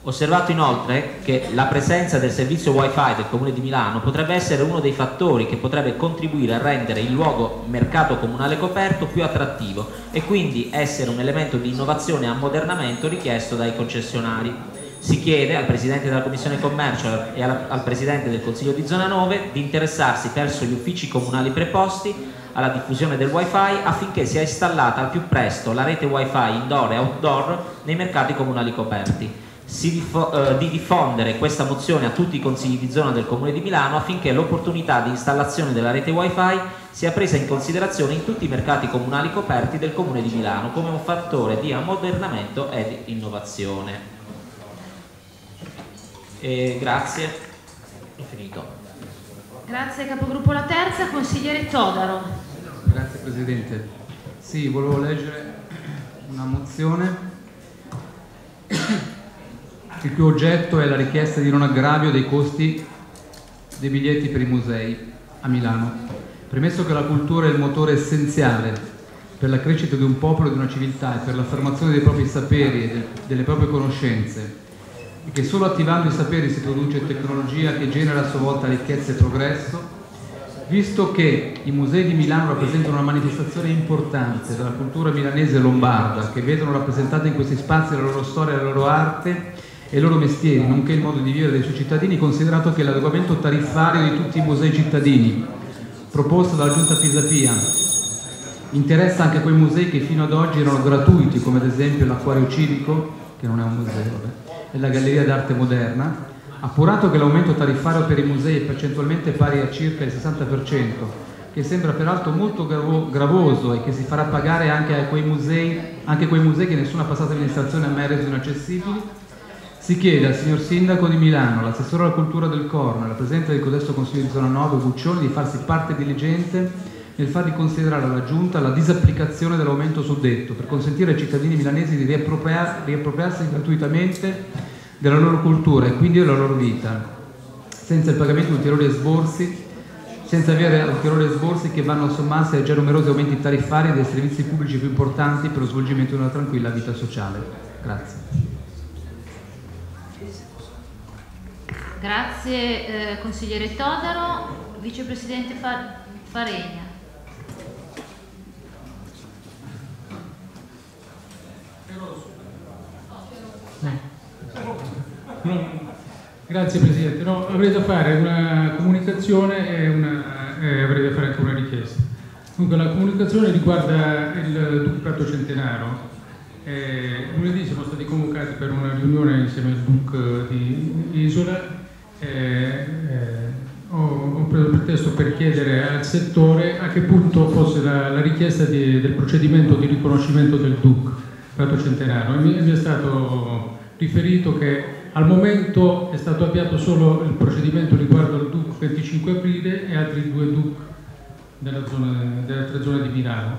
Osservato inoltre che la presenza del servizio wifi del Comune di Milano potrebbe essere uno dei fattori che potrebbe contribuire a rendere il luogo mercato comunale coperto più attrattivo e quindi essere un elemento di innovazione e ammodernamento richiesto dai concessionari. Si chiede al Presidente della Commissione Commercio e al Presidente del Consiglio di Zona 9 di interessarsi verso gli uffici comunali preposti alla diffusione del wifi affinché sia installata al più presto la rete wifi indoor e outdoor nei mercati comunali coperti diffo eh, di diffondere questa mozione a tutti i consigli di zona del Comune di Milano affinché l'opportunità di installazione della rete wifi sia presa in considerazione in tutti i mercati comunali coperti del Comune di Milano come un fattore di ammodernamento e di innovazione. E grazie, ho finito. Grazie capogruppo La Terza, consigliere Todaro. Grazie Presidente. Sì, volevo leggere una mozione il cui oggetto è la richiesta di non aggravio dei costi dei biglietti per i musei a Milano. Premesso che la cultura è il motore essenziale per la crescita di un popolo e di una civiltà e per l'affermazione dei propri saperi e delle proprie conoscenze, e che solo attivando i saperi si produce tecnologia che genera a sua volta ricchezza e progresso, visto che i musei di Milano rappresentano una manifestazione importante della cultura milanese e lombarda, che vedono rappresentate in questi spazi la loro storia la loro arte, e i loro mestieri, nonché il modo di vivere dei suoi cittadini, considerato che l'adeguamento tariffario di tutti i musei cittadini, proposto dalla Giunta Pisapia, interessa anche quei musei che fino ad oggi erano gratuiti, come ad esempio l'Acquario Civico, che non è un museo, vabbè, e la Galleria d'Arte Moderna, appurato che l'aumento tariffario per i musei è percentualmente pari a circa il 60%, che sembra peraltro molto gravoso e che si farà pagare anche a quei musei, anche quei musei che nessuna passata amministrazione ha mai reso inaccessibili, si chiede al signor Sindaco di Milano, all'assessore alla cultura del Corno e alla Presidente del codesto Consiglio di Zona 9 Guccioni di farsi parte diligente nel far riconsiderare alla Giunta la disapplicazione dell'aumento suddetto per consentire ai cittadini milanesi di riappropriar riappropriarsi gratuitamente della loro cultura e quindi della loro vita, senza il pagamento di ulteriori esborsi, senza avere ulteriori esborsi che vanno a sommarsi ai già numerosi aumenti tariffari dei servizi pubblici più importanti per lo svolgimento di una tranquilla vita sociale. Grazie. Grazie eh, consigliere Todaro, vicepresidente Faregna. Grazie Presidente, no, avrei da fare una comunicazione e, una, e avrei da fare anche una richiesta. Dunque la comunicazione riguarda il Ducato Centenaro. Eh, lunedì siamo stati convocati per una riunione insieme al Duc di Isola eh, eh, ho, ho, preso il pretesto per chiedere al settore a che punto fosse la, la richiesta di, del procedimento di riconoscimento del DUC Prato Centenario e mi, mi è stato riferito che al momento è stato avviato solo il procedimento riguardo al DUC 25 aprile e altri due DUC della zona, delle altre zone di Milano.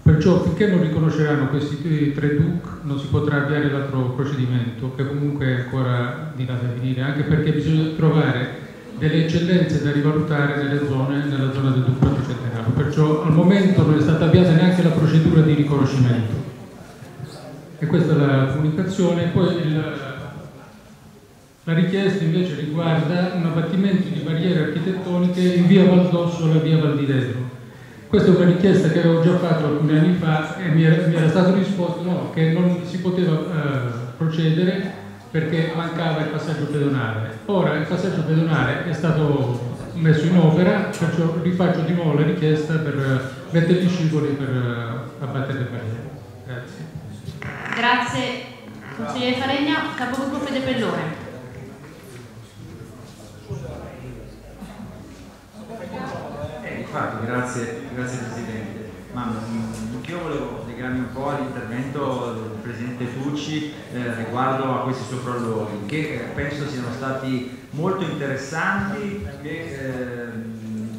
Perciò finché non riconosceranno questi tre DUC non si potrà avviare l'altro procedimento, che comunque è ancora di là da finire, anche perché bisogna trovare delle eccellenze da rivalutare nelle zone, nella zona del DUC Centenario. Perciò al momento non è stata avviata neanche la procedura di riconoscimento. E questa è la comunicazione. Poi il, la richiesta invece riguarda un abbattimento di barriere architettoniche in via Valdosso e via Valdiredro questa è una richiesta che avevo già fatto alcuni anni fa e mi era, mi era stato risposto no, che non si poteva eh, procedere perché mancava il passaggio pedonale. Ora il passaggio pedonale è stato messo in opera, perciò rifaccio di nuovo la richiesta per mettere gli scivoli per uh, abbattere le barriere. Grazie. Consigliere Faregna, capogruppo Fede Pellone. Eh, infatti, grazie, grazie Presidente. Ma mh, io volevo legarmi un po' all'intervento del Presidente Tucci eh, riguardo a questi sopralluoghi, che eh, penso siano stati molto interessanti e eh,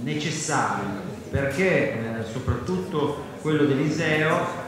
necessari, perché eh, soprattutto quello dell'Iseo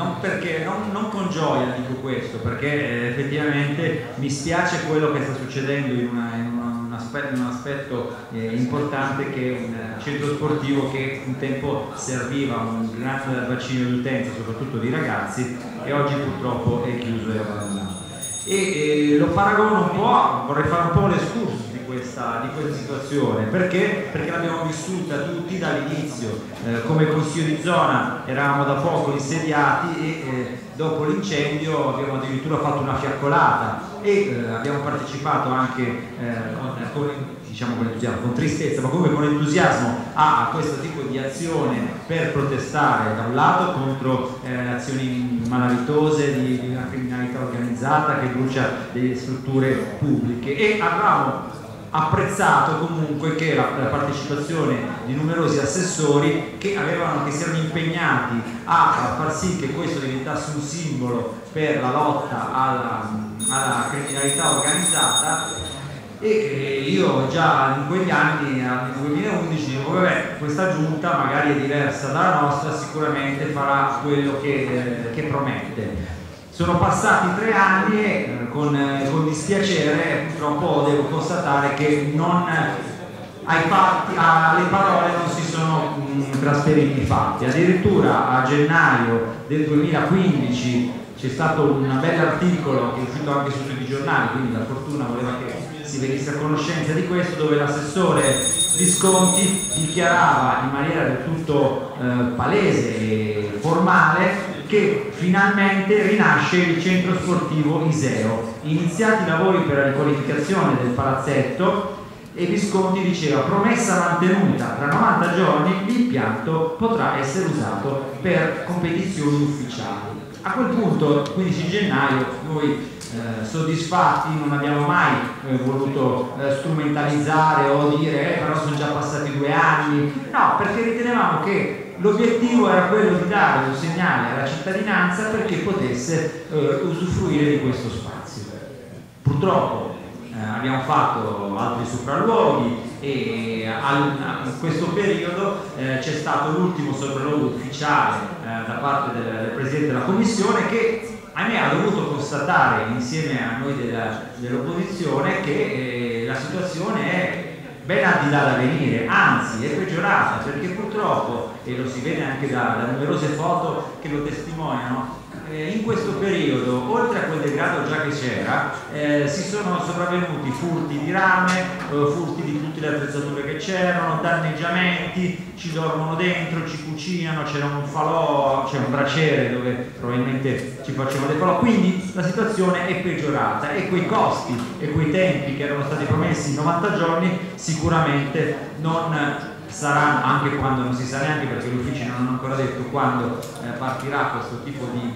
non, perché, non, non, con gioia dico questo, perché eh, effettivamente mi spiace quello che sta succedendo in, una, in, una, un, aspetto, eh, importante che è un centro sportivo che un tempo serviva un grande bacino di utenza, soprattutto di ragazzi, e oggi purtroppo è chiuso e abbandonato. E, e lo paragono un po', vorrei fare un po' l'escursus di questa, di questa situazione. Perché? Perché l'abbiamo vissuta tutti dall'inizio. Eh, come consiglio di zona eravamo da poco insediati e eh, dopo l'incendio abbiamo addirittura fatto una fiaccolata e eh, abbiamo partecipato anche eh, con, con, diciamo con, con tristezza ma comunque con entusiasmo a, a, questo tipo di azione per protestare da un lato contro eh, azioni malavitose di, di una criminalità organizzata che brucia delle strutture pubbliche. E avevamo apprezzato comunque che la, la, partecipazione di numerosi assessori che, avevano, che si erano impegnati a, far sì che questo diventasse un simbolo per la lotta alla, alla criminalità organizzata. E io già in quegli anni, nel 2011, dico vabbè questa giunta magari è diversa dalla nostra, sicuramente farà quello che, eh, che promette sono passati tre anni e eh, con, eh, con, dispiacere purtroppo devo constatare che non, ai fatti, alle parole non si sono mh, trasferiti i fatti. Addirittura a gennaio del 2015 c'è stato un bell'articolo che è uscito anche su tutti i giornali, quindi la fortuna voleva che si venisse a conoscenza di questo, dove l'assessore Visconti dichiarava in maniera del tutto eh, palese e formale che finalmente rinasce il centro sportivo Iseo. Iniziati i lavori per la riqualificazione del palazzetto e Visconti diceva promessa mantenuta, tra 90 giorni l'impianto potrà essere usato per competizioni ufficiali. A quel punto, 15 gennaio, noi eh, soddisfatti non abbiamo mai eh, voluto eh, strumentalizzare o dire eh, però sono già passati due anni, no, perché ritenevamo che l'obiettivo era quello di dare un segnale alla cittadinanza perché potesse eh, usufruire di questo spazio. Purtroppo eh, abbiamo fatto altri sopralluoghi e al, in questo periodo eh, c'è stato l'ultimo sopralluogo ufficiale eh, da parte del, del Presidente della Commissione che ahimè ha dovuto constatare insieme a noi dell'opposizione che eh, la situazione è ben al di là da venire, anzi è peggiorata perché purtroppo, e lo si vede anche da, da numerose foto che lo testimoniano, eh, in questo periodo, oltre a quel degrado già che c'era, eh, si sono sopravvenuti furti di rame, eh, furti di tutte le attrezzature che c'erano, danneggiamenti, ci dormono dentro, ci cucinano, c'era un falò, c'è un braciere dove probabilmente ci facevano dei falò, quindi la situazione è peggiorata e quei costi e quei tempi che erano stati promessi in 90 giorni sicuramente non saranno anche quando non si sa neanche perché gli uffici non hanno ancora detto quando eh, partirà questo tipo di,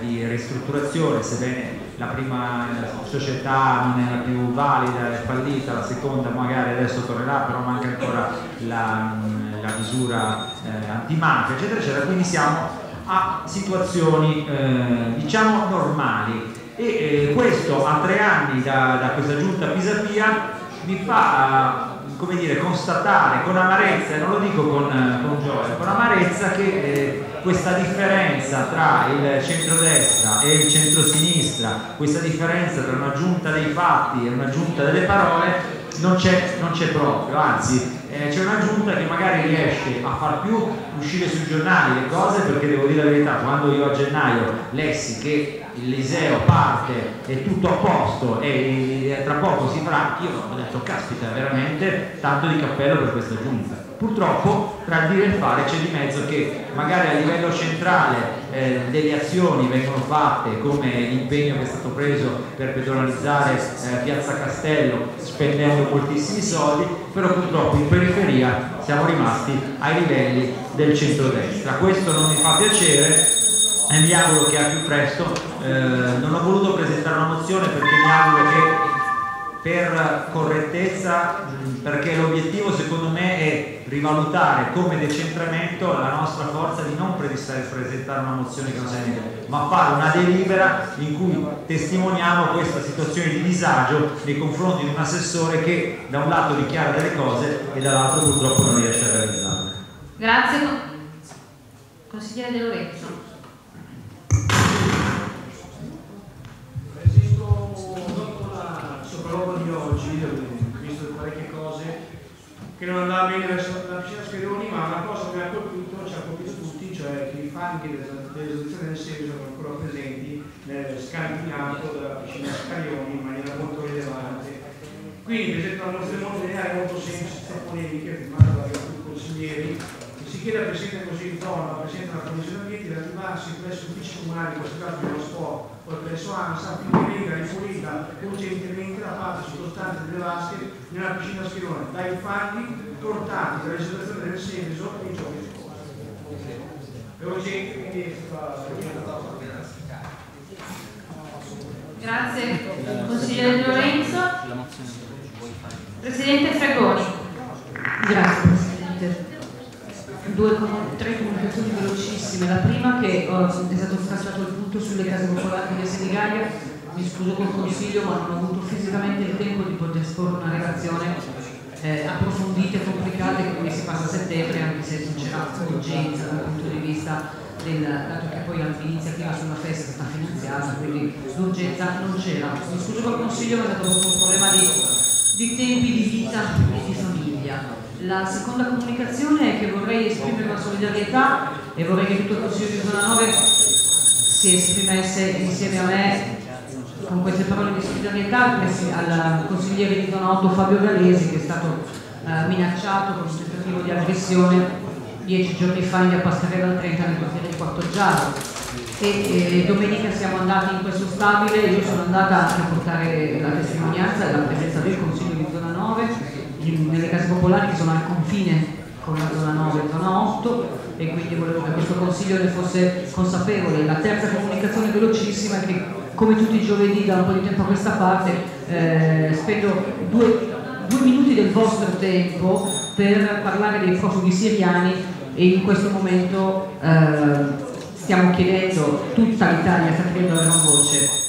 di, ristrutturazione sebbene la prima eh, società non è la più valida, è fallita, la seconda magari adesso tornerà però manca ancora la, mm, la misura eh, antimafia eccetera eccetera. Quindi siamo a situazioni eh, diciamo normali. E eh, questo a tre anni da, da questa giunta Pisapia mi fa come dire, constatare con amarezza, non lo dico con, eh, con gioia, con amarezza che eh, questa differenza tra il centrodestra e il centrosinistra, questa differenza tra una giunta dei fatti e una giunta delle parole non c'è, proprio, anzi eh, c'è una giunta che magari riesce a far più uscire sui giornali le cose perché devo dire la verità, quando io a gennaio lessi che il Liseo parte, è tutto a posto e tra poco si farà, io ho detto caspita veramente tanto di cappello per questa giunta. Purtroppo tra il dire e il fare c'è di mezzo che magari a livello centrale eh, delle azioni vengono fatte come l'impegno che è stato preso per pedonalizzare eh, Piazza Castello spendendo moltissimi soldi, però purtroppo in periferia siamo rimasti ai livelli del centrodestra. Questo non mi fa piacere e mi auguro che a più presto. Eh, non ho voluto presentare una mozione perché mi auguro che per correttezza, perché l'obiettivo secondo me è rivalutare come decentramento la nostra forza di non presentare una mozione che non sia niente, ma fare una delibera in cui testimoniamo questa situazione di disagio nei confronti di un assessore che da un lato dichiara delle cose e dall'altro purtroppo non riesce a realizzarle. Grazie. con- Consigliere De Lorenzo. Resisto dopo la sopralluogo di oggi, dove ho visto parecchie cose che non andava bene verso la piscina Scheroni, ma una cosa che ha colpito, ci ha colpito tutti, cioè che i della- dell'esecuzione del seguito sono ancora presenti nel scantinato della piscina Scarioni in maniera molto rilevante. Quindi presento una mozione lineare, molto semplice, senza polemiche, firmata da più consiglieri, si chiede al Presidente del Consiglio di al Presidente della Commissione Ambiente, di attivarsi presso uffici comunali, in questo caso dello sport, o presso ANSA, affinché venga ripulita urgentemente la parte sottostante delle vasche nella piscina Schirone, dai fanghi portati dalla situazione del scorsi. È urgente, quindi è stata Grazie. Consigliere Lorenzo. Presidente Fregoni. Grazie Presidente. Due, tre comunicazioni velocissime. La prima che oh, è stato tracciato il punto sulle case popolari di Senigallia, mi scuso col Consiglio ma non ho avuto fisicamente il tempo di poter esporre una relazione eh, approfondita e complicata e quindi si passa a settembre anche se non c'era urgenza dal punto di vista del, dato che poi l'iniziativa sulla festa è stata finanziata, quindi l'urgenza non c'era. Mi scuso col Consiglio ma è stato un problema di, di tempi di vita e di famiglia. La seconda comunicazione è che vorrei esprimere una solidarietà e vorrei che tutto il Consiglio di Zona 9 si esprimesse insieme a me con queste parole di solidarietà al consigliere di Zona 8 Fabio Galesi che è stato eh, minacciato con un tentativo di aggressione dieci giorni fa in via Pascarella al 30 nel quartiere di Quattro Giaro. E eh, domenica siamo andati in questo stabile, io sono andata a portare la testimonianza e la presenza del Consiglio di Zona 9 in- nelle case popolari che sono al confine con la zona 9 e zona 8 e quindi volevo che questo consiglio ne fosse consapevole. La terza comunicazione velocissima che come tutti i giovedì da un po' di tempo a questa parte eh, spendo due, due minuti del vostro tempo per parlare dei profughi siriani e in questo momento eh, stiamo chiedendo, tutta l'Italia sta chiedendo a gran voce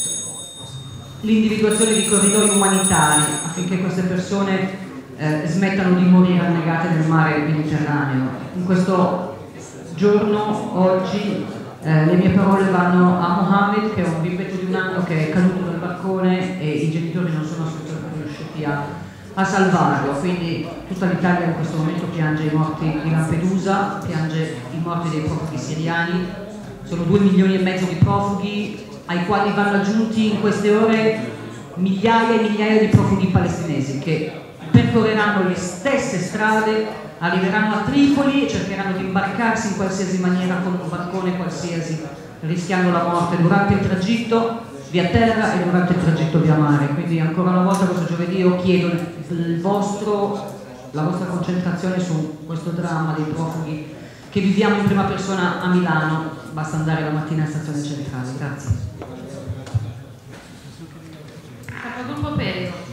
l'individuazione di corridoi umanitari affinché queste persone eh, smettano di morire annegate nel mare Mediterraneo. In questo giorno, oggi, eh, le mie parole vanno a Mohammed, che è un bimbetto di un anno che è caduto dal balcone e i genitori non sono assolutamente riusciti a, a salvarlo. Quindi tutta l'Italia in questo momento piange i morti di Lampedusa, piange i morti dei profughi siriani. Sono due milioni e mezzo di profughi ai quali vanno aggiunti in queste ore migliaia e migliaia di profughi palestinesi che percorreranno le stesse strade, arriveranno a Tripoli e cercheranno di imbarcarsi in qualsiasi maniera con un barcone qualsiasi, rischiando la morte durante il tragitto via terra e durante il tragitto via mare. Quindi ancora una volta questo giovedì io chiedo vostro, la vostra concentrazione su questo dramma dei profughi che viviamo in prima persona a Milano, basta andare la mattina in stazione centrale. Grazie. Capogruppo Perego.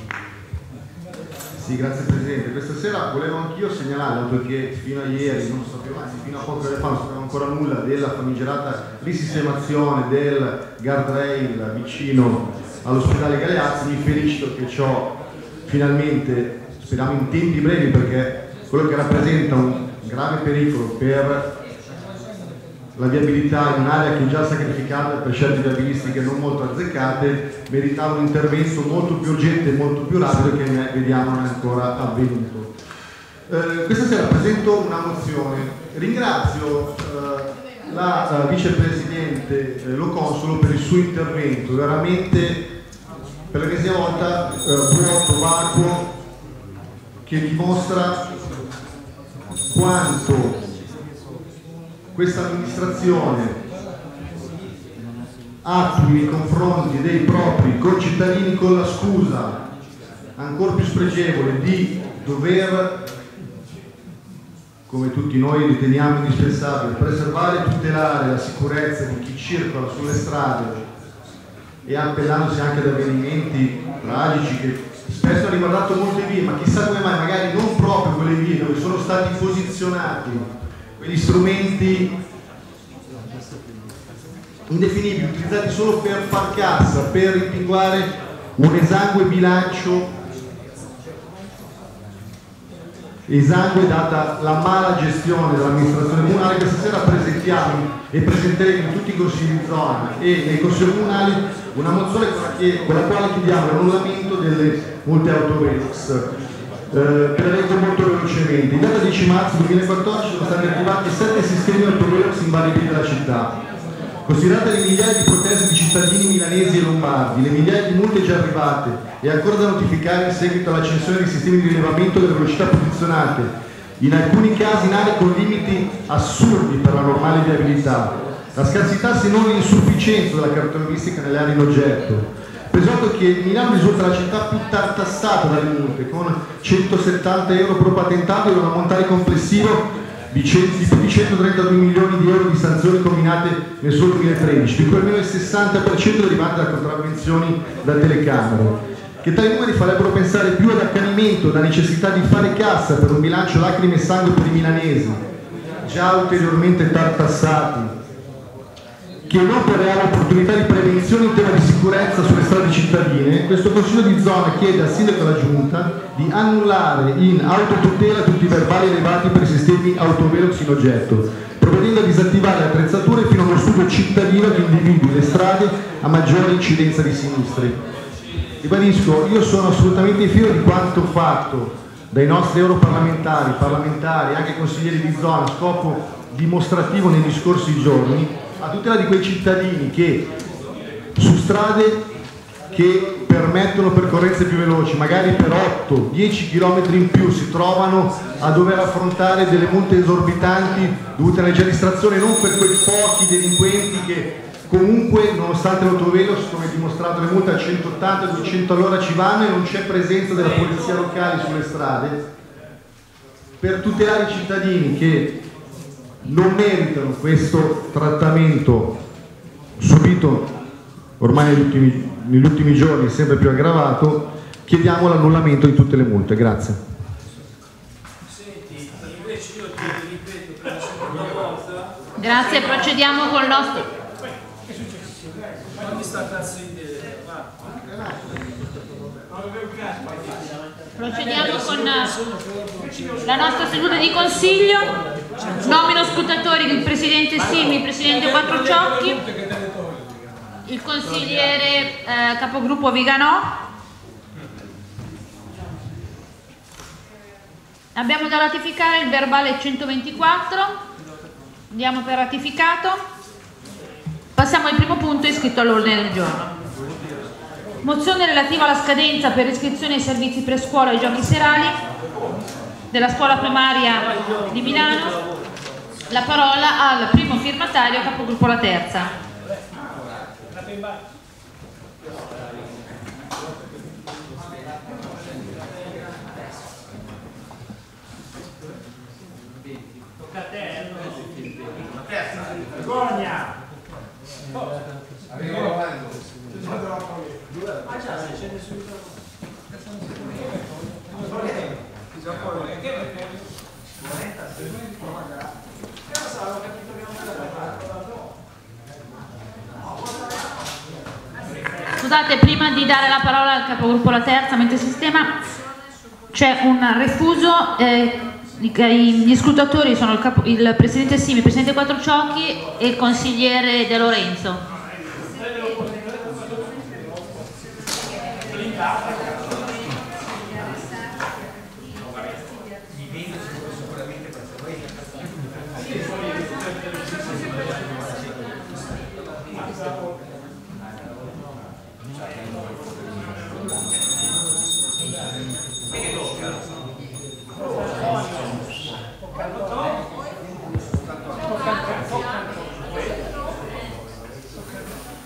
Sì, grazie Presidente. Questa sera volevo anch'io segnalare, perché fino a ieri, non sapevo, anzi fino a poche ore fa non sapevo ancora nulla della famigerata risistemazione del guardrail vicino all'ospedale Galeazzi, mi felicito che ciò finalmente, speriamo in tempi brevi, perché quello che rappresenta un grave pericolo per la viabilità in un'area che è già sacrificata per scelte viabilistiche non molto azzeccate, meritava un intervento molto più urgente e molto più rapido che ne- vediamo non è ancora avvenuto. Eh, questa sera presento una mozione. Ringrazio eh, la eh, vicepresidente eh, Lo Consolo per il suo intervento, veramente per l'ennesima volta eh, vuoto, vacuo, che dimostra quanto questa amministrazione attui nei confronti dei propri concittadini con la scusa ancora più spregevole di dover come tutti noi riteniamo indispensabile, preservare e tutelare la sicurezza di chi circola sulle strade e appellandosi anche ad avvenimenti tragici che spesso hanno riguardato molte vie, ma chissà come mai, magari non proprio quelle vie dove sono stati posizionati quegli strumenti indefinibili, utilizzati solo per far cassa, per rimpinguare un esangue bilancio. Esangue data la mala gestione dell'amministrazione comunale questa sera presentiamo e presenteremo in tutti i consigli di zona e nei consigli comunali una mozione con la, quale chiediamo l'annullamento delle multe autovelox eh, per elenco molto velocemente. In data 10 marzo 2014 sono stati attivati 7 sistemi autovelox in varie vie della città. Considerate le migliaia di proteste di cittadini milanesi e lombardi, le migliaia di multe già arrivate e ancora da notificare in seguito all'accensione dei sistemi di rilevamento delle velocità posizionate, in alcuni casi in aree con limiti assurdi per la normale viabilità, la scarsità se non l'insufficienza della caratteristica nelle aree in oggetto, Preso che Milano risulta la città più tartassata dalle multe, con 170 euro pro patentato e un ammontare complessivo di, più di 132 milioni di euro di sanzioni combinate nel solo 2013, di cui almeno il 60% derivante da contravvenzioni da telecamere che tali numeri farebbero pensare più ad accanimento, da necessità di fare cassa per un bilancio lacrime e sangue per i milanesi, già ulteriormente tartassati, che non per reale opportunità di prevenzione in tema di sicurezza sulle strade cittadine, questo Consiglio di zona chiede al Sindaco e alla Giunta di annullare in autotutela tutti i verbali elevati per i sistemi autovelox in oggetto, provvedendo a disattivare le attrezzature fino a uno studio cittadino che individui le strade a maggiore incidenza di sinistri. Ribadisco, io sono assolutamente fiero di quanto fatto dai nostri europarlamentari, parlamentari, anche consiglieri di zona, a scopo dimostrativo negli scorsi giorni, a tutela di quei cittadini che su strade che permettono percorrenze più veloci, magari per 8-10 km in più si trovano a dover affrontare delle multe esorbitanti dovute alla registrazione non per quei pochi delinquenti che comunque nonostante l'autovelox come dimostrato le multe a 180-200 all'ora ci vanno e non c'è presenza della polizia locale sulle strade. Per tutelare i cittadini che non meritano questo trattamento subito ormai negli ultimi, negli ultimi giorni sempre più aggravato, chiediamo l'annullamento di tutte le multe. Grazie. Grazie, procediamo con il nostro... Procediamo con la nostra seduta di consiglio. Nomino scrutatori il presidente Simi, il presidente Quattrociocchi, il consigliere eh, capogruppo Viganò. Abbiamo da ratificare il verbale 124. Andiamo per ratificato. Passiamo al primo punto iscritto all'ordine del giorno. Mozione relativa alla scadenza per iscrizione ai servizi prescuola e giochi serali della scuola primaria di Milano. La parola al primo firmatario, capogruppo La Terza. Tocca. Scusate, prima di dare la parola al capogruppo La Terza, mentre sistema, c'è un refuso. Eh, gli scrutatori sono il, capo, il presidente Simi, il presidente Quattrociocchi e il consigliere De Lorenzo.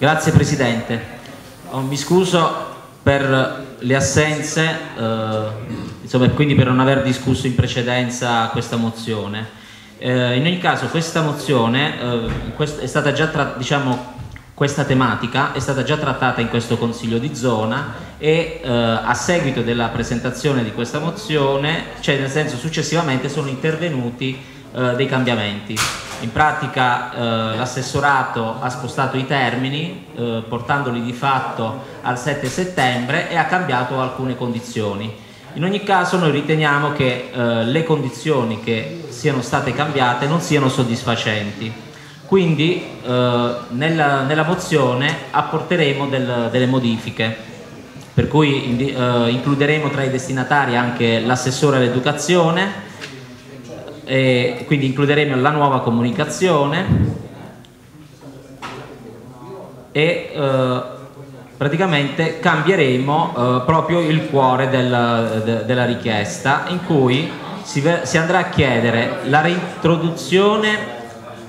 Grazie Presidente. Oh, mi scuso per le assenze, eh, insomma, quindi per non aver discusso in precedenza questa mozione. Eh, in ogni caso questa mozione eh, quest- diciamo, questa tematica è stata già trattata in questo Consiglio di zona e eh, a seguito della presentazione di questa mozione, cioè nel senso successivamente sono intervenuti eh, dei cambiamenti. In pratica eh, l'assessorato ha spostato i termini eh, portandoli di fatto al 7 settembre e ha cambiato alcune condizioni. In ogni caso noi riteniamo che eh, le condizioni che siano state cambiate non siano soddisfacenti. Quindi eh, nella, nella, mozione apporteremo del, delle modifiche, per cui indi, eh, includeremo tra i destinatari anche l'assessore all'educazione, e quindi includeremo la nuova comunicazione e eh, praticamente cambieremo eh, proprio il cuore del, de, della richiesta in cui si, si, andrà a chiedere la reintroduzione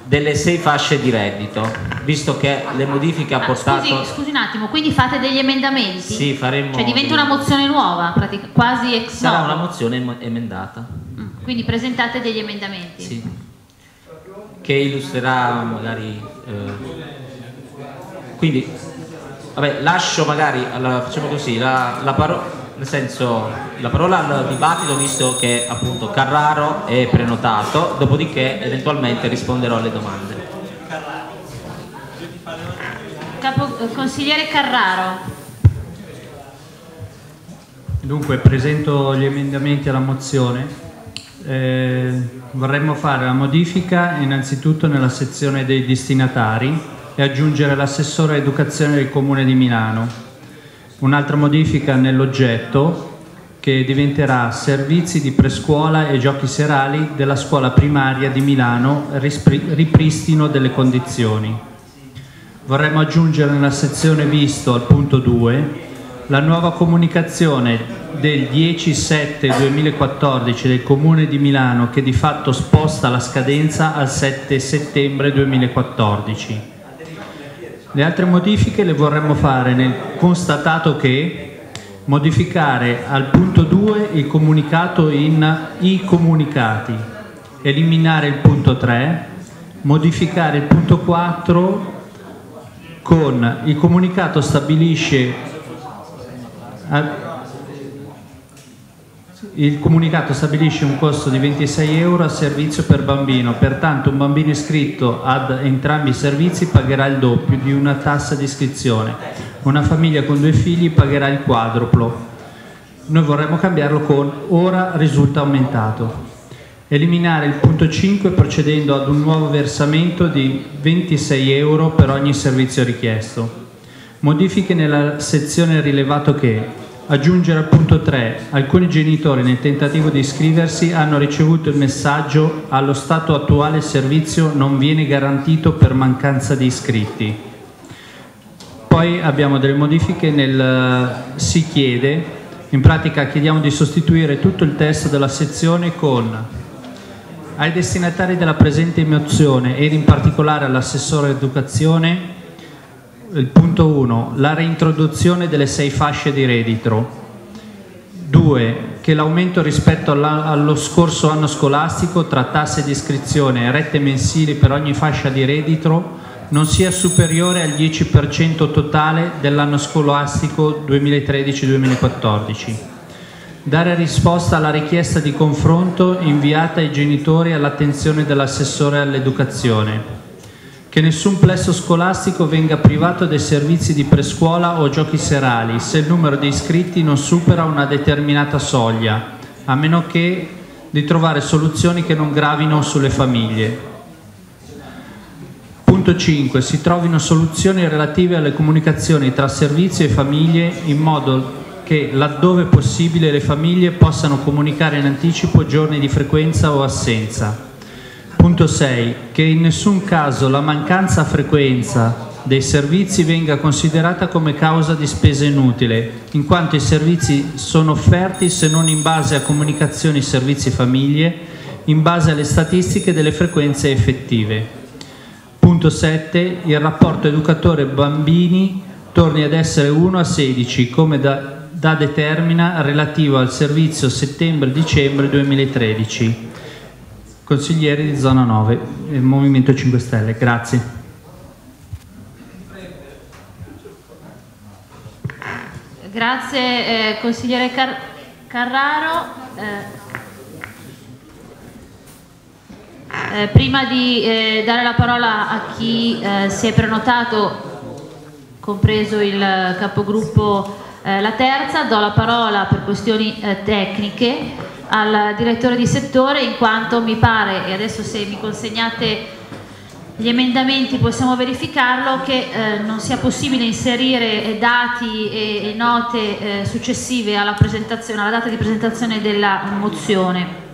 delle sei fasce di reddito, visto che le modifiche ha Ah, portato... scusi, scusi un attimo, quindi fate degli emendamenti? Sì, faremo... Cioè diventa una mozione nuova, quasi ex Sarà una mozione em- emendata, Quindi presentate degli emendamenti. sì, che illustrerà magari... eh, quindi, vabbè, lascio magari, allora, facciamo così, la, la parola... Nel senso, la parola al dibattito visto che appunto Carraro è prenotato, dopodiché eventualmente risponderò alle domande. Capo- consigliere Carraro. Dunque, presento gli emendamenti alla mozione. Eh, vorremmo fare la modifica innanzitutto nella sezione dei destinatari e aggiungere l'assessore educazione del Comune di Milano. Un'altra modifica nell'oggetto che diventerà servizi di prescuola e giochi serali della scuola primaria di Milano, ripristino delle condizioni. Vorremmo aggiungere nella sezione visto al punto 2 la nuova comunicazione del 10-7-2014 del Comune di Milano che di fatto sposta la scadenza al 7 settembre 2014. Le altre modifiche le vorremmo fare nel constatato che modificare al punto 2 il comunicato in i comunicati, eliminare il punto 3, modificare il punto 4 con il comunicato stabilisce il comunicato stabilisce un costo di 26 euro a servizio per bambino, pertanto un bambino iscritto ad entrambi i servizi pagherà il doppio di una tassa di iscrizione. Una famiglia con due figli pagherà il quadruplo. Noi vorremmo cambiarlo con ora risulta aumentato. Eliminare il punto 5 procedendo ad un nuovo versamento di 26 euro per ogni servizio richiesto. Modifiche nella sezione rilevato che aggiungere al punto 3 alcuni genitori nel tentativo di iscriversi hanno ricevuto il messaggio allo stato attuale il servizio non viene garantito per mancanza di iscritti. Poi abbiamo delle modifiche nel si chiede, in pratica chiediamo di sostituire tutto il testo della sezione con ai destinatari della presente mozione ed in particolare all'assessore educazione il punto 1 la reintroduzione delle sei fasce di reddito 2 che l'aumento rispetto allo scorso anno scolastico tra tasse di iscrizione e rette mensili per ogni fascia di reddito non sia superiore al 10% totale dell'anno scolastico 2013-2014 dare risposta alla richiesta di confronto inviata ai genitori all'attenzione dell'assessore all'educazione. Che nessun plesso scolastico venga privato dei servizi di prescuola o giochi serali se il numero di iscritti non supera una determinata soglia, a meno che di trovare soluzioni che non gravino sulle famiglie. Punto 5. Si trovino soluzioni relative alle comunicazioni tra servizi e famiglie in modo che laddove possibile le famiglie possano comunicare in anticipo giorni di frequenza o assenza. Punto 6. Che in nessun caso la mancanza frequenza dei servizi venga considerata come causa di spesa inutile, in quanto i servizi sono offerti se non in base a comunicazioni servizi-famiglie, in base alle statistiche delle frequenze effettive. Punto 7. Il rapporto educatore-bambini torni ad essere 1 a 16 come da, da determina relativo al servizio settembre-dicembre 2013 consiglieri di zona 9, il Movimento 5 Stelle. Grazie. Grazie eh, consigliere Car- Carraro. Eh, eh, prima di eh, dare la parola a chi eh, si è prenotato, compreso il capogruppo eh, La Terza, do la parola per questioni tecniche al direttore di settore in quanto mi pare, e adesso se mi consegnate gli emendamenti possiamo verificarlo, che eh, non sia possibile inserire eh, dati e, e note eh, successive alla, alla data di presentazione della mozione.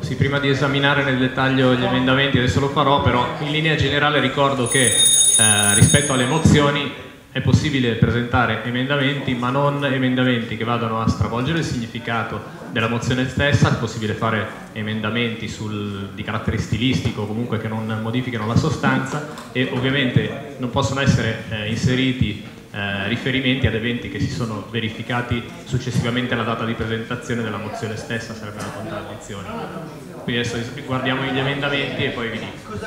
Sì, prima di esaminare nel dettaglio gli emendamenti, adesso lo farò, però in linea generale ricordo che eh, rispetto alle mozioni è possibile presentare emendamenti, ma non emendamenti che vadano a stravolgere il significato della mozione stessa, è possibile fare emendamenti sul, di carattere stilistico, comunque che non modifichino la sostanza e ovviamente non possono essere eh, inseriti eh, riferimenti ad eventi che si sono verificati successivamente alla data di presentazione della mozione stessa, sarebbe una contraddizione. Quindi adesso guardiamo gli emendamenti e poi vi dico.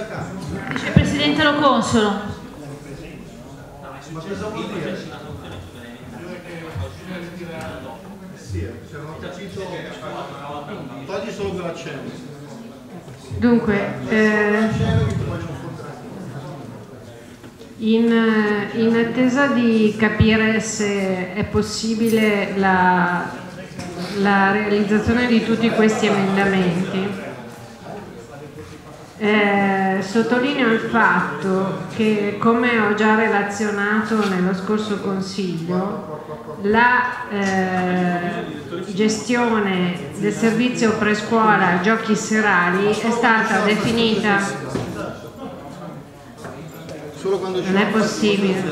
Vicepresidente Lo Consolo. Ma cosa vuol dire? Sì, se non ho capito, togli solo quell'accenno. Dunque, eh, in, in, attesa di capire se è possibile la, la realizzazione di tutti questi emendamenti, eh, sottolineo il fatto che, come ho già relazionato nello scorso Consiglio, la eh, gestione del servizio prescuola giochi serali è stata definita non è possibile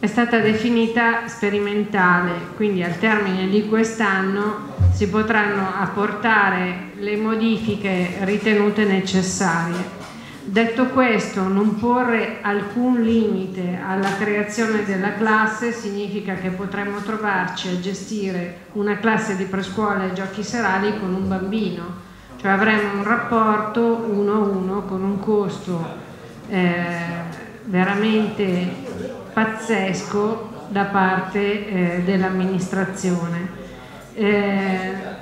è stata definita sperimentale, quindi al termine di quest'anno si potranno apportare le modifiche ritenute necessarie. Detto questo, non porre alcun limite alla creazione della classe significa che potremmo trovarci a gestire una classe di prescuola e giochi serali con un bambino, cioè avremo un rapporto uno a uno con un costo eh, veramente pazzesco da parte eh, dell'amministrazione. Eh,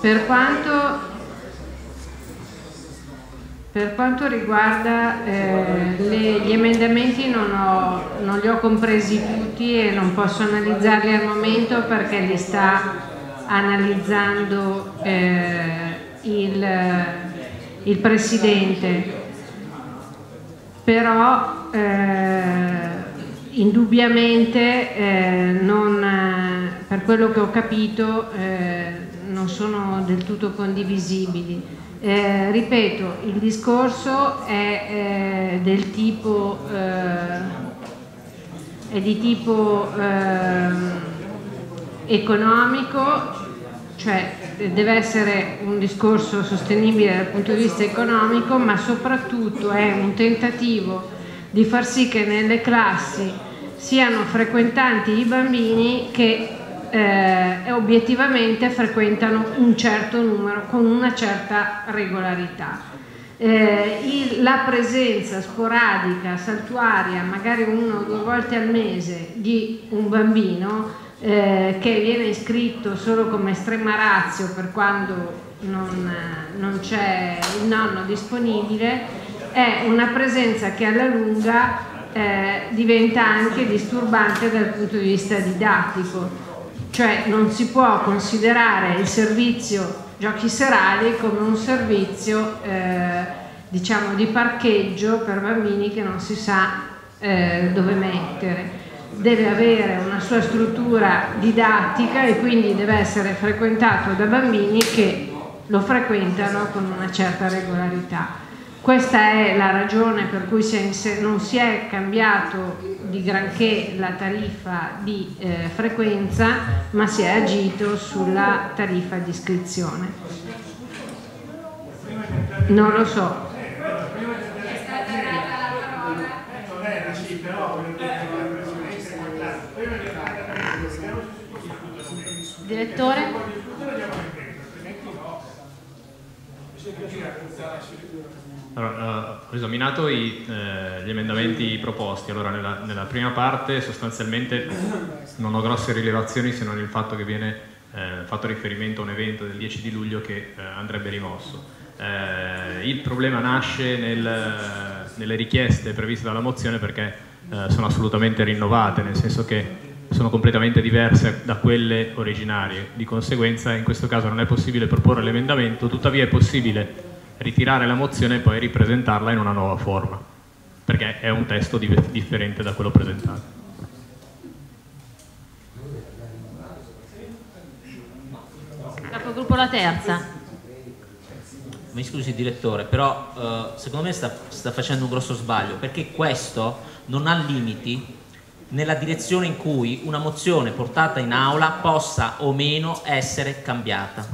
per quanto per quanto riguarda eh, le, gli emendamenti non, ho, non, li ho compresi tutti e non posso analizzarli al momento perché li sta analizzando eh, il, il, Presidente, però eh, indubbiamente eh, non, per quello che ho capito eh, non sono del tutto condivisibili. Eh, ripeto, il discorso è eh, del tipo, è di tipo economico cioè deve essere un discorso sostenibile dal punto di vista economico, ma soprattutto è un tentativo di far sì che nelle classi siano frequentanti i bambini che eh, obiettivamente frequentano un certo numero con una certa regolarità. Eh, il, la presenza sporadica, saltuaria, magari una o due volte al mese di un bambino eh, che viene iscritto solo come estrema razio per quando non, non c'è il nonno disponibile, è una presenza che alla lunga eh, diventa anche disturbante dal punto di vista didattico, cioè non si può considerare il servizio giochi serali come un servizio eh, diciamo di parcheggio per bambini che non si sa eh, dove mettere deve avere una sua struttura didattica e quindi deve essere frequentato da bambini che lo frequentano con una certa regolarità. Questa è la ragione per cui non si è cambiato di granché la tariffa di eh, frequenza, ma si è agito sulla tariffa di iscrizione. Non lo so. Direttore? Allora, eh, ho esaminato i, eh, gli emendamenti proposti. Allora, nella, nella, prima parte sostanzialmente non ho grosse rilevazioni se non il fatto che viene eh, fatto riferimento a un evento del 10 di luglio che eh, andrebbe rimosso. Eh, il problema nasce nel, nelle richieste previste dalla mozione perché eh, sono assolutamente rinnovate, nel senso che sono completamente diverse da quelle originarie. Di conseguenza in questo caso non è possibile proporre l'emendamento, tuttavia è possibile ritirare la mozione e poi ripresentarla in una nuova forma, perché è un testo differente da quello presentato. Capogruppo la terza. Mi scusi direttore, però eh, secondo me sta, sta facendo un grosso sbaglio, perché questo non ha limiti nella direzione in cui una mozione portata in aula possa o meno essere cambiata.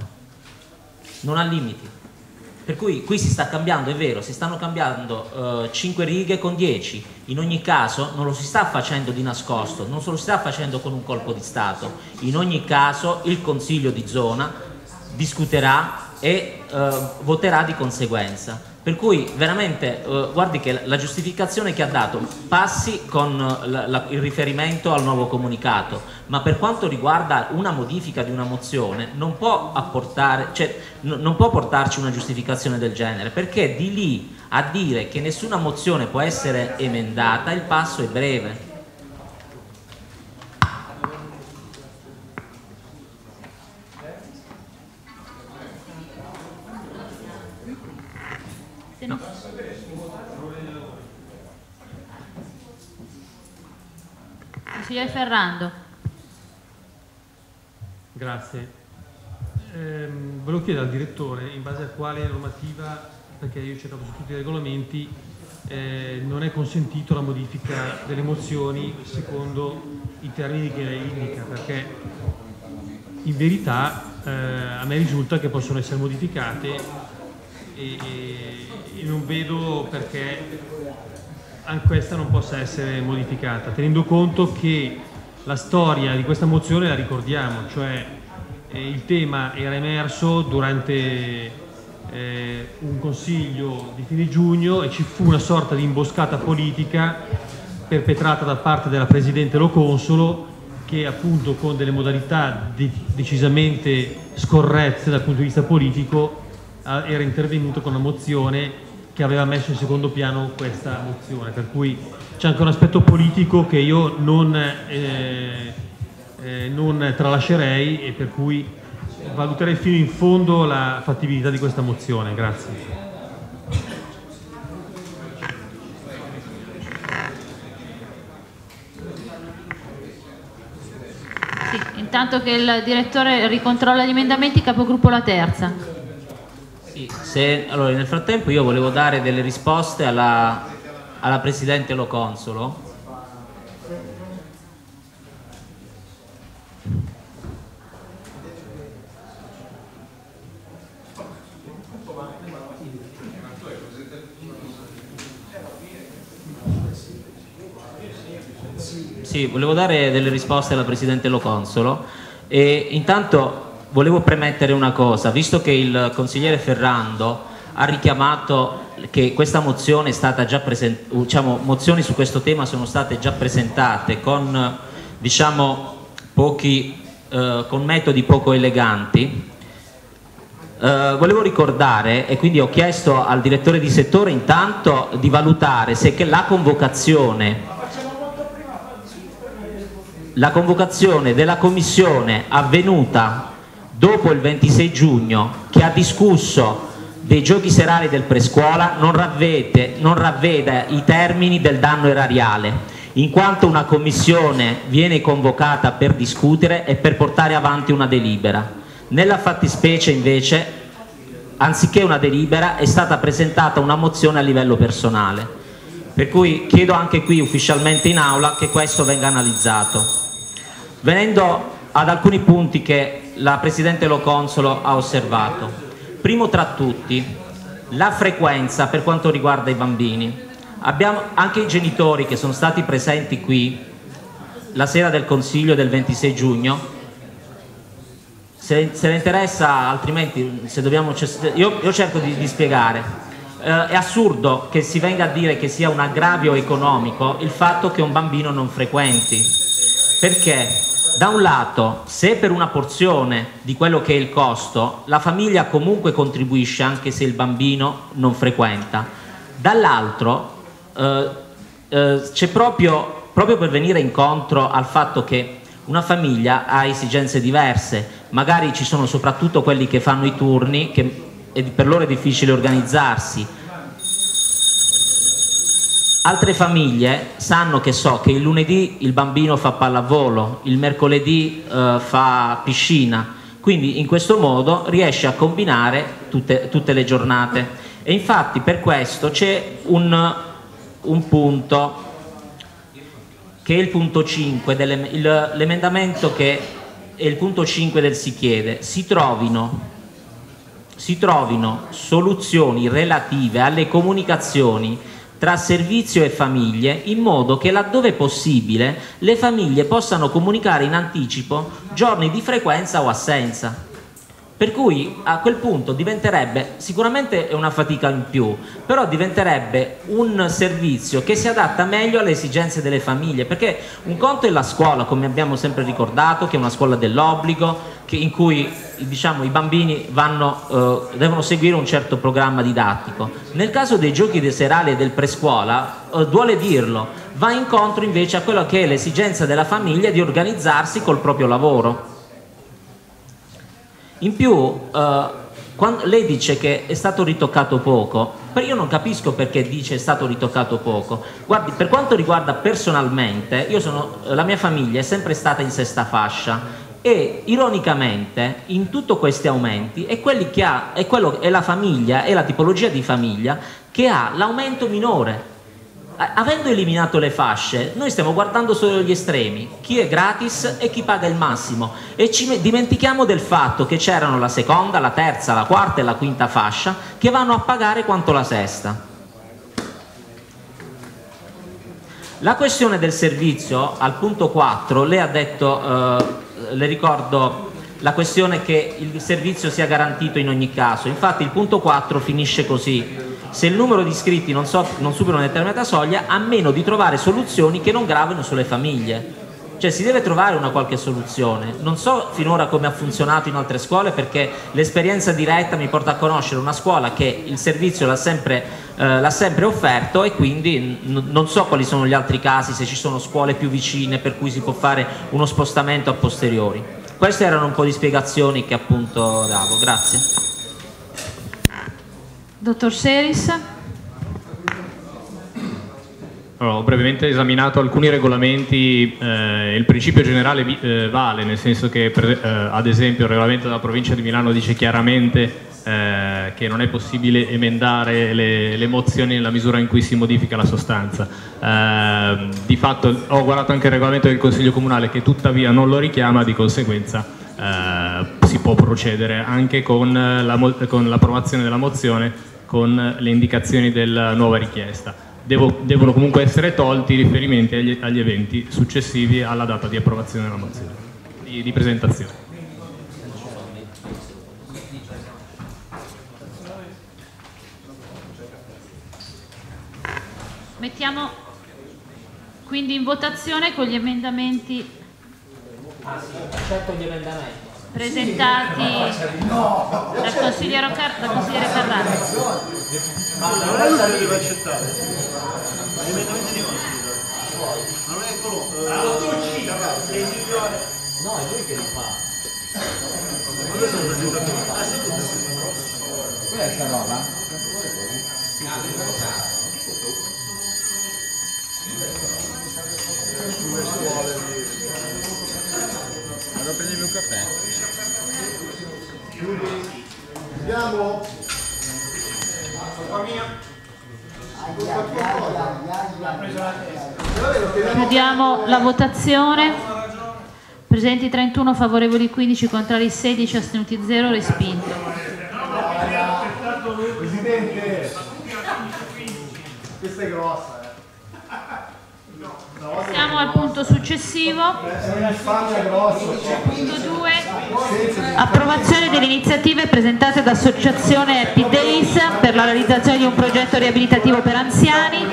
Non ha limiti. Per cui qui si sta cambiando, è vero, si stanno cambiando eh, 5 righe con 10. In ogni caso non lo si sta facendo di nascosto, non se lo si sta facendo con un colpo di Stato. In ogni caso il Consiglio di zona discuterà e eh, voterà di conseguenza. Per cui veramente eh, guardi che la giustificazione che ha dato passi con la, la, il riferimento al nuovo comunicato, ma per quanto riguarda una modifica di una mozione non può, apportare, cioè, non può portarci una giustificazione del genere, perché di lì a dire che nessuna mozione può essere emendata il passo è breve. Consigliere Ferrando. Grazie. Ehm, volevo chiedere al direttore in base a quale normativa, perché io ho su tutti i regolamenti, eh, non è consentito la modifica delle mozioni secondo i termini che lei indica, perché in verità eh, a me risulta che possono essere modificate e, e non vedo perché anche questa non possa essere modificata, tenendo conto che la storia di questa mozione la ricordiamo, cioè eh, il tema era emerso durante eh, un consiglio di fine giugno e ci fu una sorta di imboscata politica perpetrata da parte della Presidente Lo Consolo che appunto con delle modalità de decisamente scorrette dal punto di vista politico era intervenuto con una mozione che aveva messo in secondo piano questa mozione, per cui c'è anche un aspetto politico che io non, eh, eh, non tralascerei e per cui valuterei fino in fondo la fattibilità di questa mozione. Grazie. Sì, intanto che il direttore ricontrolla gli emendamenti, capogruppo la terza. Se, allora, nel frattempo io volevo dare delle risposte alla, alla Presidente Lo Consolo. Sì, volevo dare delle risposte alla Presidente Lo Consolo e intanto volevo premettere una cosa, visto che il consigliere Ferrando ha richiamato che questa mozione è stata già presentata, diciamo, mozioni su questo tema sono state già presentate con, diciamo, pochi, eh, con metodi poco eleganti, eh, volevo ricordare e quindi ho chiesto al direttore di settore intanto di valutare se la convocazione la convocazione della commissione avvenuta dopo il 26 giugno che ha discusso dei giochi serali del prescuola non ravvede, non ravvede i termini del danno erariale in quanto una commissione viene convocata per discutere e per portare avanti una delibera. Nella fattispecie invece, anziché una delibera, è stata presentata una mozione a livello personale. Per cui chiedo anche qui ufficialmente in aula che questo venga analizzato. Venendo ad alcuni punti che la Presidente Lo Consolo ha osservato. Primo tra tutti, la frequenza per quanto riguarda i bambini. Abbiamo anche i genitori che sono stati presenti qui la sera del consiglio del 26 giugno. Se, se ne interessa, altrimenti se dobbiamo, io, io cerco di, di spiegare. Eh, è assurdo che si venga a dire che sia un aggravio economico il fatto che un bambino non frequenti. Perché? Da un lato, se per una porzione di quello che è il costo, la famiglia comunque contribuisce anche se il bambino non frequenta, dall'altro eh, eh, c'è proprio, proprio per venire incontro al fatto che una famiglia ha esigenze diverse, magari ci sono soprattutto quelli che fanno i turni, che per loro è difficile organizzarsi. Altre famiglie sanno che so che il lunedì il bambino fa pallavolo, il mercoledì eh, fa piscina, quindi in questo modo riesce a combinare tutte, tutte le giornate. E infatti per questo c'è un, un punto che è il punto 5, l'emendamento che è il punto 5 del si chiede, si trovino, si trovino soluzioni relative alle comunicazioni tra servizio e famiglie in modo che laddove possibile le famiglie possano comunicare in anticipo giorni di frequenza o assenza. Per cui a quel punto diventerebbe, sicuramente è una fatica in più, però diventerebbe un servizio che si adatta meglio alle esigenze delle famiglie, perché un conto è la scuola, come abbiamo sempre ricordato, che è una scuola dell'obbligo, in cui diciamo, i bambini vanno, eh, devono seguire un certo programma didattico. Nel caso dei giochi serali e del prescuola, eh, duole dirlo, va incontro invece a quello che è l'esigenza della famiglia di organizzarsi col proprio lavoro. In più, eh, quando lei dice che è stato ritoccato poco, però io non capisco perché dice è stato ritoccato poco. Guardi, per quanto riguarda personalmente, sono, la mia famiglia è sempre stata in sesta fascia e ironicamente in tutti questi aumenti è, ha, è, quello, è la famiglia, è la tipologia di famiglia che ha l'aumento minore avendo eliminato le fasce, noi stiamo guardando solo gli estremi, chi è gratis e chi paga il massimo. E ci dimentichiamo del fatto che c'erano la seconda, la terza, la quarta e la quinta fascia che vanno a pagare quanto la sesta. La questione del servizio al punto 4, lei ha detto, eh, le ricordo la questione che il servizio sia garantito in ogni caso, infatti il punto 4 finisce così se il numero di iscritti non, so, non supera una determinata soglia, a meno di trovare soluzioni che non gravino sulle famiglie. Cioè si deve trovare una qualche soluzione. Non so finora come ha funzionato in altre scuole perché l'esperienza diretta mi porta a conoscere una scuola che il servizio l'ha sempre, eh, sempre, offerto e quindi non so quali sono gli altri casi, se ci sono scuole più vicine per cui si può fare uno spostamento a posteriori. Queste erano un po' di spiegazioni che appunto davo. Grazie. Dottor Seris. Allora, ho brevemente esaminato alcuni regolamenti, eh, il principio generale eh, vale, nel senso che per, eh, ad esempio il regolamento della provincia di Milano dice chiaramente eh, che non è possibile emendare le, le, mozioni nella misura in cui si modifica la sostanza. Eh, di fatto ho guardato anche il regolamento del Consiglio Comunale che tuttavia non lo richiama, di conseguenza eh, si può procedere anche con, la, l'approvazione della mozione con le indicazioni della nuova richiesta. Devo, devono comunque essere tolti i riferimenti agli, agli, eventi successivi alla data di approvazione della mozione, di, di presentazione. Mettiamo quindi in votazione con gli emendamenti. Ah sì, accetto gli emendamenti presentati dal consigliere, Car- dal consigliere Carrara. Ma non è che deve accettare. Ma gli emendamenti di cosa? Ma non è quello. No, è lui che li fa. Ma lui sono presentato. Questa roba? Come scuole Vado a prendermi un caffè. Andiamo. Chiudiamo la votazione. Presenti 31, favorevoli 15, contrari 16, astenuti 0, respinto. Presidente, Questa è grossa, eh. Siamo al punto successivo. Punto 2. Approvazione delle iniziative presentate da Associazione Happy Days per la realizzazione di un progetto riabilitativo per anziani,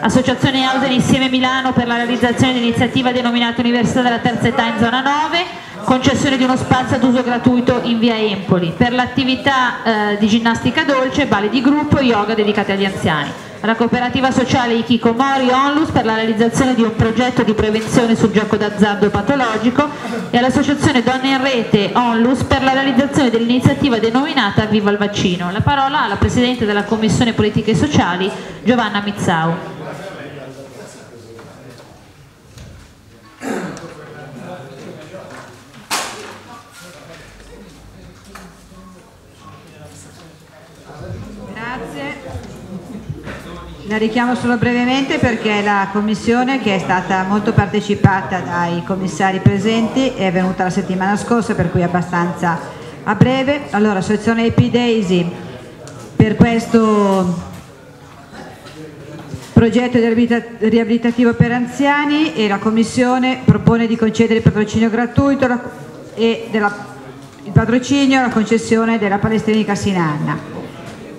Associazione Ausen Insieme Milano per la realizzazione di un'iniziativa denominata Università della Terza Età in Zona 9, concessione di uno spazio ad uso gratuito in via Empoli per l'attività eh, di ginnastica dolce, balli di gruppo e yoga dedicati agli anziani alla cooperativa sociale Ikikomori Onlus per la realizzazione di un progetto di prevenzione sul gioco d'azzardo patologico e all'associazione Donne in Rete Onlus per la realizzazione dell'iniziativa denominata Viva il vaccino. La parola alla Presidente della Commissione Politiche Sociali Giovanna Mizzau. Grazie. La richiamo solo brevemente perché la commissione che è stata molto partecipata dai commissari presenti è venuta la settimana scorsa per cui abbastanza a breve. Allora, associazione AP Daisy per questo progetto di riabilita- riabilitativo per anziani e la commissione propone di concedere il patrocinio gratuito e della- il patrocinio alla concessione della Palestina Sinanna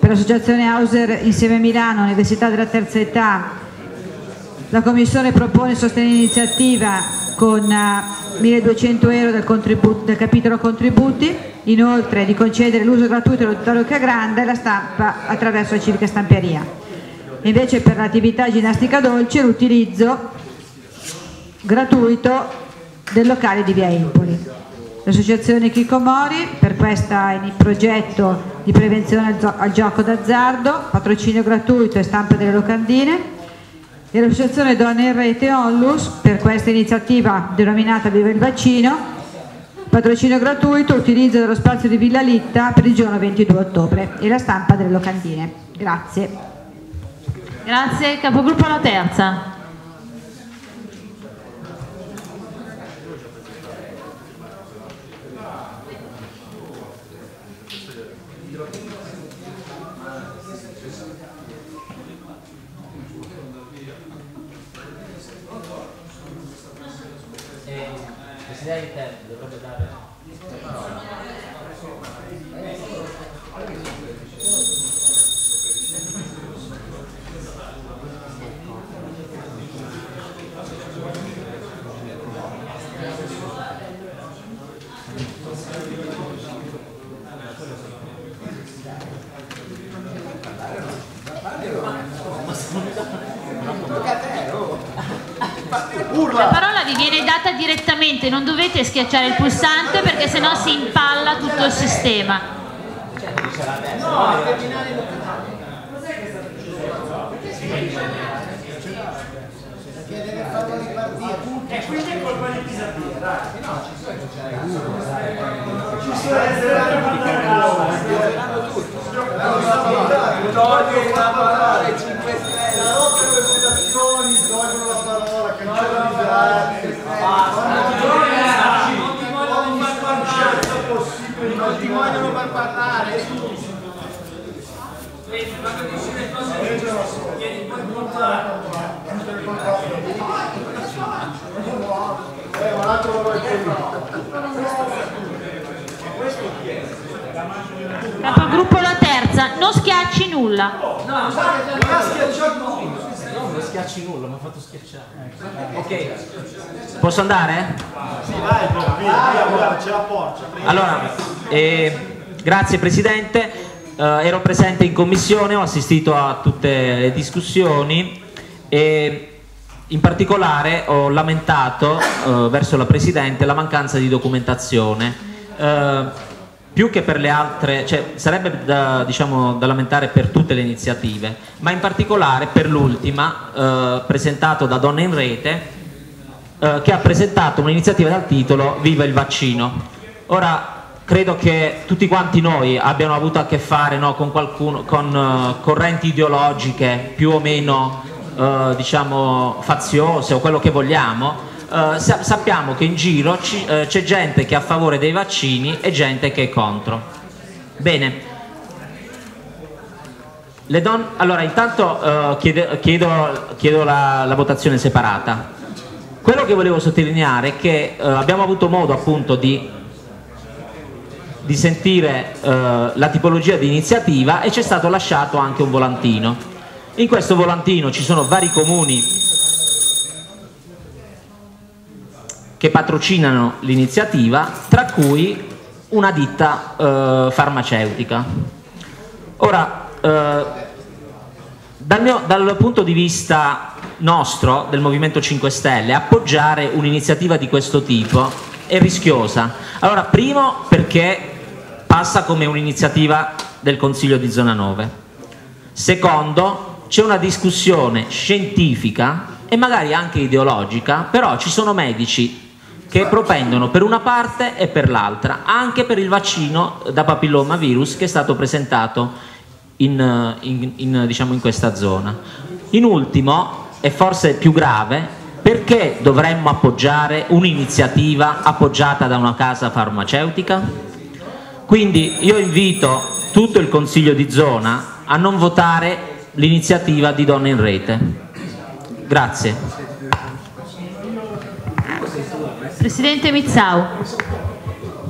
per l'associazione Hauser Insieme Milano, Università della Terza Età, la Commissione propone sostenere l'iniziativa con eh, 1200 euro del, del capitolo contributi, inoltre di concedere l'uso gratuito dell'auditorio Cagranda e la stampa attraverso la civica stamperia. Invece per l'attività ginnastica dolce l'utilizzo gratuito del locale di via Empoli. L'associazione Kikomori per questo progetto di prevenzione al, gio- al gioco d'azzardo, patrocinio gratuito e stampa delle locandine e l'associazione Donne in Rete Onlus per questa iniziativa denominata Viva il vaccino, patrocinio gratuito, utilizzo dello spazio di Villa Litta per il giorno 22 ottobre e la stampa delle locandine. Grazie. Grazie, capogruppo alla terza. Presidente, dovrebbe dare... La parola vi viene data direttamente, dovete schiacciare il pulsante perché sennò si impalla tutto il sistema. E quindi è colpa di Pisapia, dai. No, ci sono Togli la parola ai 5 Stelle. La rotta delle votazioni, tolgono la parola, cancellate. Non ti vogliono far parlare. Non ti vogliono far parlare. Quando dici le cose vieni poi portato. Eh, ma l'altro lo vuoi Questo chi è? Capogruppo la terza, non schiacci nulla. No, non ha schiacciato No, non schiacci nulla, mi ha fatto schiacciare. Ok. Posso andare? Sì, vai, via, via, guarda, c'è la porcia. Allora, eh, grazie Presidente. Eh, ero presente in commissione, ho assistito a tutte le discussioni e in particolare ho lamentato eh, verso la Presidente la mancanza di documentazione. Eh, più che per le altre, cioè sarebbe da, diciamo, da lamentare per tutte le iniziative, ma in particolare per l'ultima, eh, presentato da Donne in Rete, eh, che ha presentato un'iniziativa dal titolo Viva il vaccino. Ora, credo che tutti quanti noi abbiano avuto a che fare no, con, qualcuno, con eh, correnti ideologiche più o meno eh, diciamo, faziose o quello che vogliamo, eh, sa- sappiamo che in giro c'è gente che è a favore dei vaccini e gente che è contro. Bene, allora, intanto chiede- chiedo, chiedo la, la votazione separata. Quello che volevo sottolineare è che abbiamo avuto modo appunto di, di sentire eh, la tipologia di iniziativa e c'è stato lasciato anche un volantino. In questo volantino ci sono vari comuni che patrocinano l'iniziativa, tra cui una ditta eh, farmaceutica. Ora, eh, dal, mio- dal punto di vista nostro, del Movimento 5 Stelle, appoggiare un'iniziativa di questo tipo è rischiosa. Allora, primo perché passa come un'iniziativa del Consiglio di Zona 9. Secondo, c'è una discussione scientifica e magari anche ideologica, però ci sono medici che propendono per una parte e per l'altra, anche per il vaccino da papillomavirus che è stato presentato in, in- in, diciamo, in questa zona. In ultimo, e forse più grave, perché dovremmo appoggiare un'iniziativa appoggiata da una casa farmaceutica? Quindi io invito tutto il Consiglio di zona a non votare l'iniziativa di Donne in Rete. Grazie. Presidente Mizzau.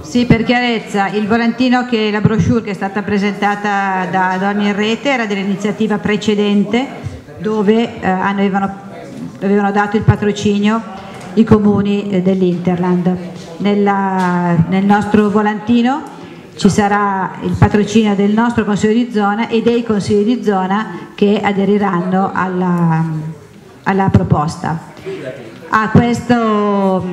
Sì, per chiarezza, il volantino che la brochure che è stata presentata da Donne in Rete era dell'iniziativa precedente dove eh, avevano, avevano dato il patrocinio i comuni eh, dell'Interland. Nel nostro volantino ci sarà il patrocinio del nostro Consiglio di zona e dei Consigli di zona che aderiranno alla, alla proposta. A questo,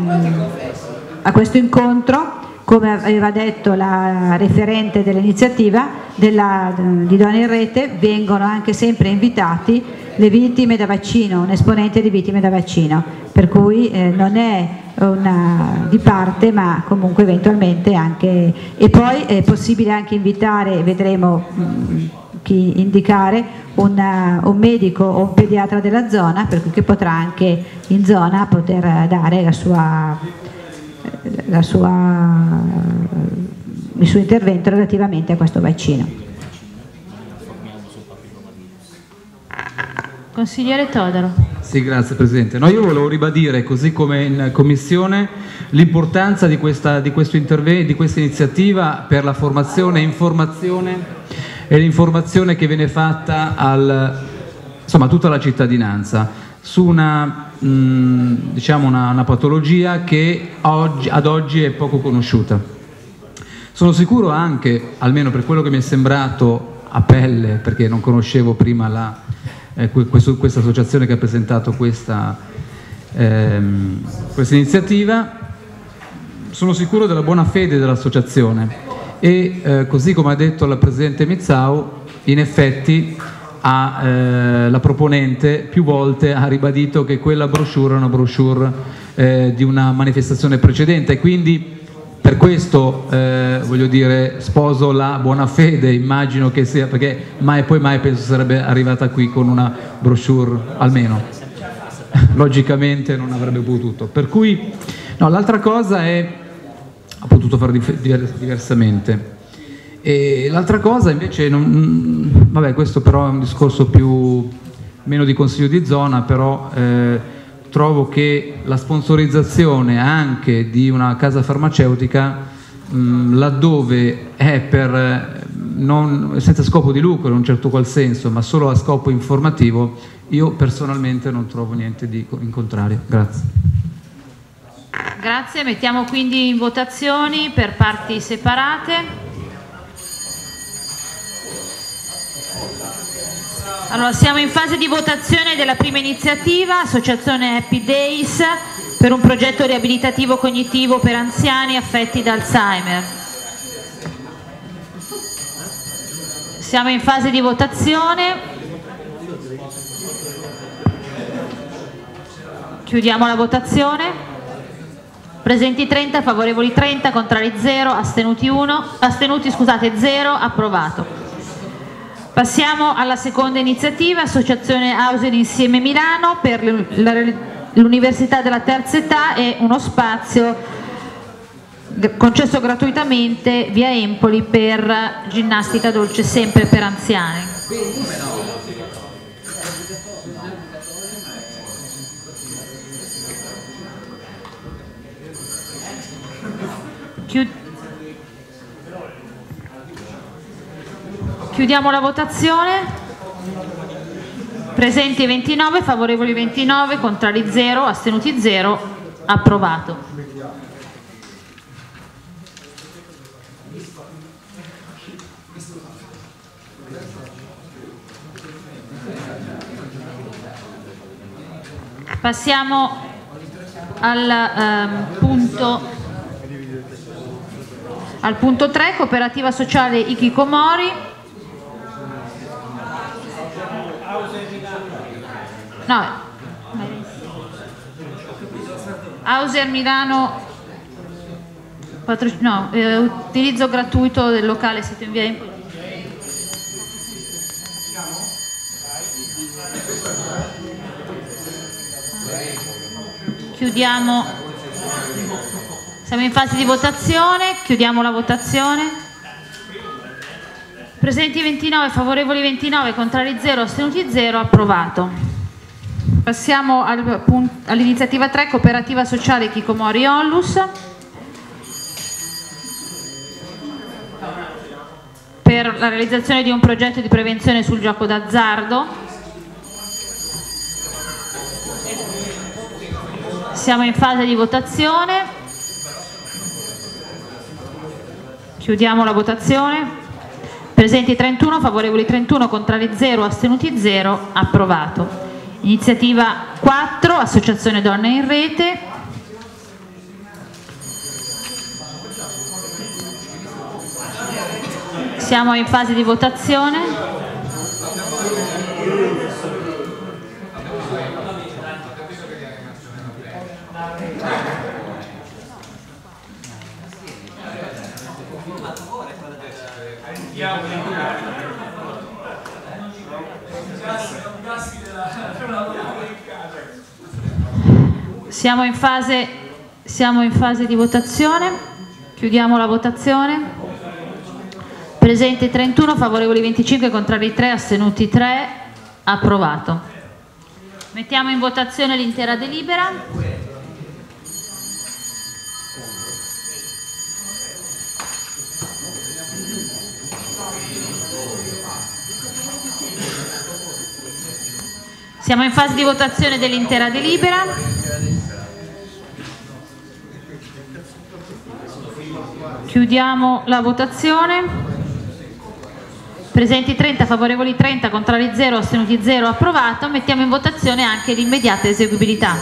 a questo incontro, come aveva detto la referente dell'iniziativa di Donne in Rete, vengono anche sempre invitati le vittime da vaccino, un esponente di vittime da vaccino, per cui eh, non è una di parte ma comunque eventualmente anche e poi è possibile anche invitare, vedremo mh, chi indicare, una- un medico o un pediatra della zona per cui che potrà anche in zona poter dare la sua, la sua- il suo intervento relativamente a questo vaccino. Consigliere Todaro. Sì, grazie Presidente. No, io volevo ribadire, così come in Commissione, l'importanza di di di questa iniziativa per la formazione e informazione e l'informazione che viene fatta al, insomma, a tutta la cittadinanza su una, mh, diciamo una, una patologia che oggi- ad oggi è poco conosciuta. Sono sicuro anche, almeno per quello che mi è sembrato a pelle, perché non conoscevo prima la, eh, que- questo- questa associazione che ha presentato questa, ehm, questa iniziativa, sono sicuro della buona fede dell'associazione. E eh, così come ha detto la Presidente Mizzau, in effetti ha, eh, la proponente più volte ha ribadito che quella brochure è una brochure eh, di una manifestazione precedente. E quindi per questo eh, voglio dire sposo la buona fede, immagino che sia, perché mai poi mai penso sarebbe arrivata qui con una brochure almeno. *laughs* Logicamente non avrebbe potuto. Per cui no, l'altra cosa è ha potuto fare diversamente. E l'altra cosa invece, non- vabbè questo però è un discorso più, meno di consiglio di zona, però eh, trovo che la sponsorizzazione anche di una casa farmaceutica, mh, laddove è per, eh, non- senza scopo di lucro in un certo qual senso, ma solo a scopo informativo, io personalmente non trovo niente di in contrario. Grazie. Grazie, mettiamo quindi in votazioni per parti separate. Allora, siamo in fase di votazione della prima iniziativa, Associazione Happy Days, per un progetto riabilitativo cognitivo per anziani affetti da Alzheimer. Siamo in fase di votazione. Chiudiamo la votazione. Presenti 30, favorevoli 30, contrari 0, astenuti 1, astenuti scusate 0, approvato. Passiamo alla seconda iniziativa, Associazione Ausen Insieme Milano per l'Università della Terza Età e uno spazio concesso gratuitamente via Empoli per ginnastica dolce sempre per anziani. Chiudiamo la votazione. Presenti 29, favorevoli 29, contrari 0, astenuti 0, approvato. Passiamo al ehm, punto al punto 3, cooperativa sociale Ikikomori. No, Auser Milano, no, eh, utilizzo gratuito del locale, siete in via Empoli. Chiudiamo, siamo in fase di votazione, chiudiamo la votazione. Presenti 29, favorevoli 29, contrari 0, astenuti 0, approvato. Passiamo al all'iniziativa 3, cooperativa sociale Kikomori Onlus. Per la realizzazione di un progetto di prevenzione sul gioco d'azzardo. Siamo in fase di votazione. Chiudiamo la votazione. Presenti 31, favorevoli 31, contrari 0, astenuti 0, approvato. Iniziativa 4, Associazione Donne in Rete. Siamo in fase di votazione. Siamo in fase, siamo in fase di votazione. Chiudiamo la votazione. Presenti 31, favorevoli 25, contrari 3, astenuti 3, approvato. Mettiamo in votazione l'intera delibera. Siamo in fase di votazione dell'intera delibera. Chiudiamo la votazione. Presenti 30, favorevoli 30, contrari 0, astenuti 0, approvato. Mettiamo in votazione anche l'immediata eseguibilità.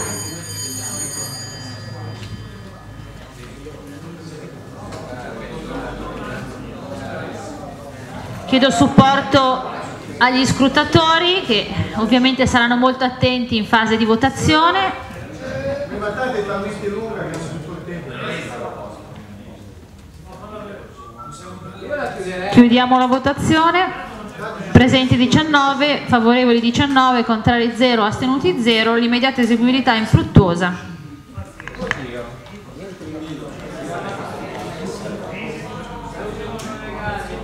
Chiedo supporto agli scrutatori che ovviamente saranno molto attenti in fase di votazione. Chiudiamo la votazione. Presenti 19, favorevoli 19, contrari 0, astenuti 0. L'immediata eseguibilità è infruttuosa.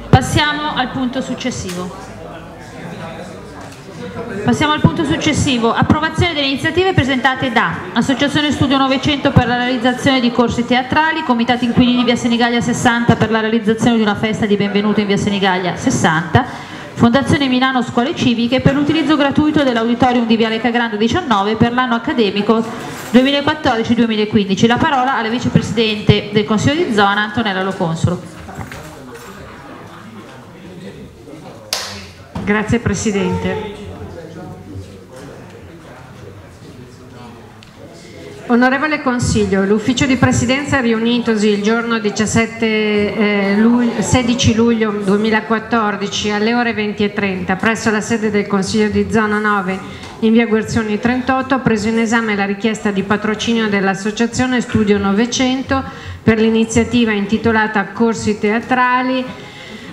Passiamo al punto successivo. Passiamo al punto successivo, approvazione delle iniziative presentate da Associazione Studio 900 per la realizzazione di corsi teatrali, Comitato Inquilini Via Senigallia 60 per la realizzazione di una festa di benvenuto in Via Senigallia 60, Fondazione Milano Scuole Civiche per l'utilizzo gratuito dell'auditorium di Viale Cagrande 19 per l'anno accademico 2014-2015. La parola alla vicepresidente del Consiglio di zona Antonella Loconsolo. Grazie Presidente. Onorevole Consiglio, l'ufficio di presidenza riunitosi il giorno 17, eh, luglio, 16 luglio 2014 alle ore 20.30 presso la sede del Consiglio di zona 9 in via Guerzoni 38 ha preso in esame la richiesta di patrocinio dell'Associazione Studio 900 per l'iniziativa intitolata Corsi teatrali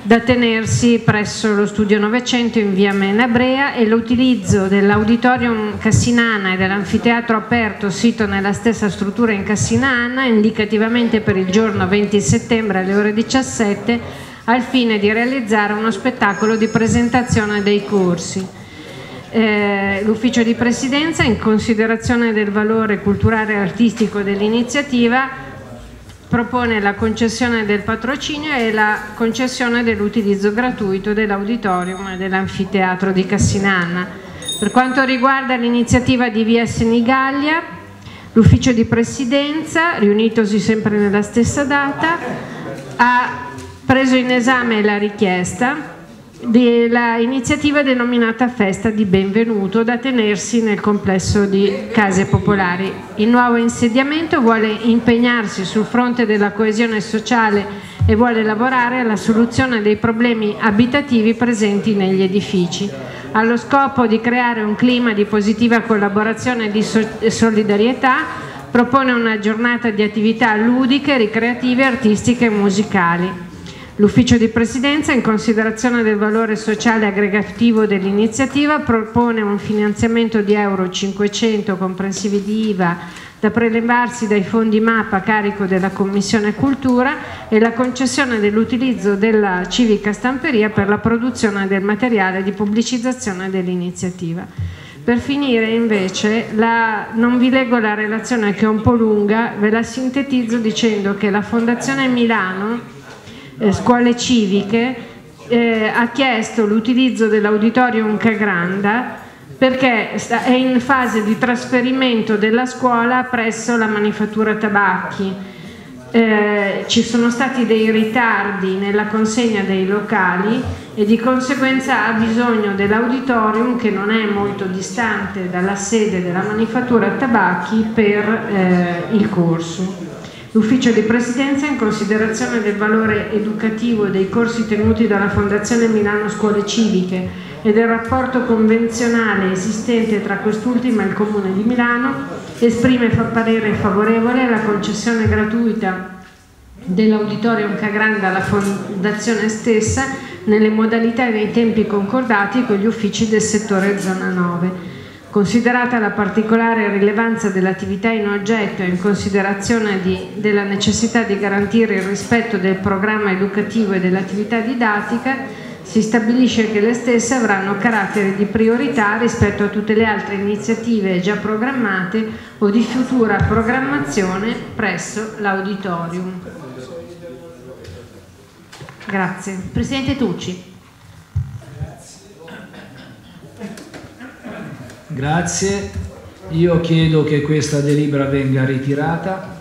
da tenersi presso lo studio 900 in via Menabrea e l'utilizzo dell'auditorium Cassinana e dell'anfiteatro aperto sito nella stessa struttura in Cassinana indicativamente per il giorno 20 settembre alle ore 17 al fine di realizzare uno spettacolo di presentazione dei corsi. Eh, L'ufficio di presidenza, in considerazione del valore culturale e artistico dell'iniziativa, propone la concessione del patrocinio e la concessione dell'utilizzo gratuito dell'auditorium e dell'anfiteatro di Cassinanna. Per quanto riguarda l'iniziativa di Via Senigallia, l'ufficio di presidenza, riunitosi sempre nella stessa data, ha preso in esame la richiesta dell'iniziativa denominata Festa di Benvenuto da tenersi nel complesso di case popolari. Il nuovo insediamento vuole impegnarsi sul fronte della coesione sociale e vuole lavorare alla soluzione dei problemi abitativi presenti negli edifici, allo scopo di creare un clima di positiva collaborazione e di solidarietà propone una giornata di attività ludiche, ricreative, artistiche e musicali. L'ufficio di presidenza, in considerazione del valore sociale aggregativo dell'iniziativa, propone un finanziamento di euro 500 comprensivi di IVA da prelevarsi dai fondi MAP a carico della Commissione Cultura e la concessione dell'utilizzo della civica stamperia per la produzione del materiale di pubblicizzazione dell'iniziativa. Per finire invece la, non vi leggo la relazione che è un po' lunga, ve la sintetizzo dicendo che la Fondazione Milano eh, scuole civiche eh, ha chiesto l'utilizzo dell'auditorium Cagranda perché è in fase di trasferimento della scuola presso la manifattura tabacchi. Eh, ci sono stati dei ritardi nella consegna dei locali e di conseguenza ha bisogno dell'auditorium che non è molto distante dalla sede della manifattura tabacchi per eh, il corso. L'ufficio di presidenza, in considerazione del valore educativo dei corsi tenuti dalla Fondazione Milano Scuole Civiche e del rapporto convenzionale esistente tra quest'ultima e il Comune di Milano, esprime parere favorevole alla concessione gratuita dell'Auditorium Cagrande alla Fondazione stessa nelle modalità e nei tempi concordati con gli uffici del settore zona 9 Considerata la particolare rilevanza dell'attività in oggetto e in considerazione di, della necessità di garantire il rispetto del programma educativo e dell'attività didattica, si stabilisce che le stesse avranno carattere di priorità rispetto a tutte le altre iniziative già programmate o di futura programmazione presso l'auditorium. Grazie. Presidente Tucci. Grazie. Io chiedo che questa delibera venga ritirata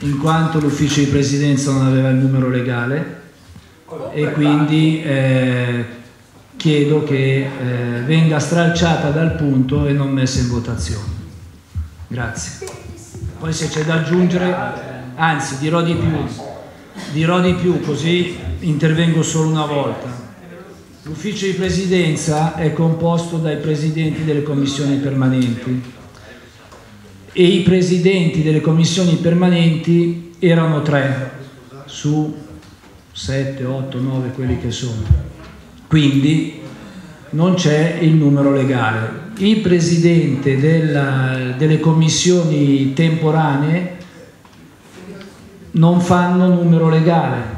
in quanto l'ufficio di presidenza non aveva il numero legale e quindi eh, chiedo che eh, venga stralciata dal punto e non messa in votazione. Grazie. Poi se c'è da aggiungere, anzi dirò di più, dirò di più così intervengo solo una volta. L'ufficio di presidenza è composto dai presidenti delle commissioni permanenti e i presidenti delle commissioni permanenti erano tre su 7, 8, 9 quelli che sono. Quindi non c'è il numero legale. Il presidente della, delle commissioni temporanee non fanno numero legale,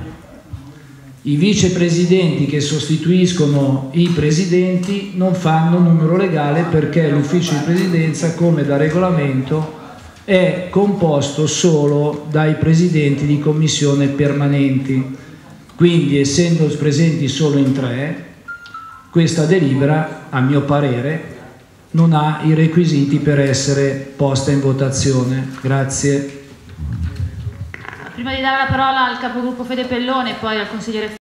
i vicepresidenti che sostituiscono i presidenti non fanno numero legale perché l'ufficio di presidenza, come da regolamento, è composto solo dai presidenti di commissione permanenti. Quindi, essendo presenti solo in tre, questa delibera, a mio parere, non ha i requisiti per essere posta in votazione. Grazie. Prima di dare la parola al capogruppo Fede Pellone e poi al consigliere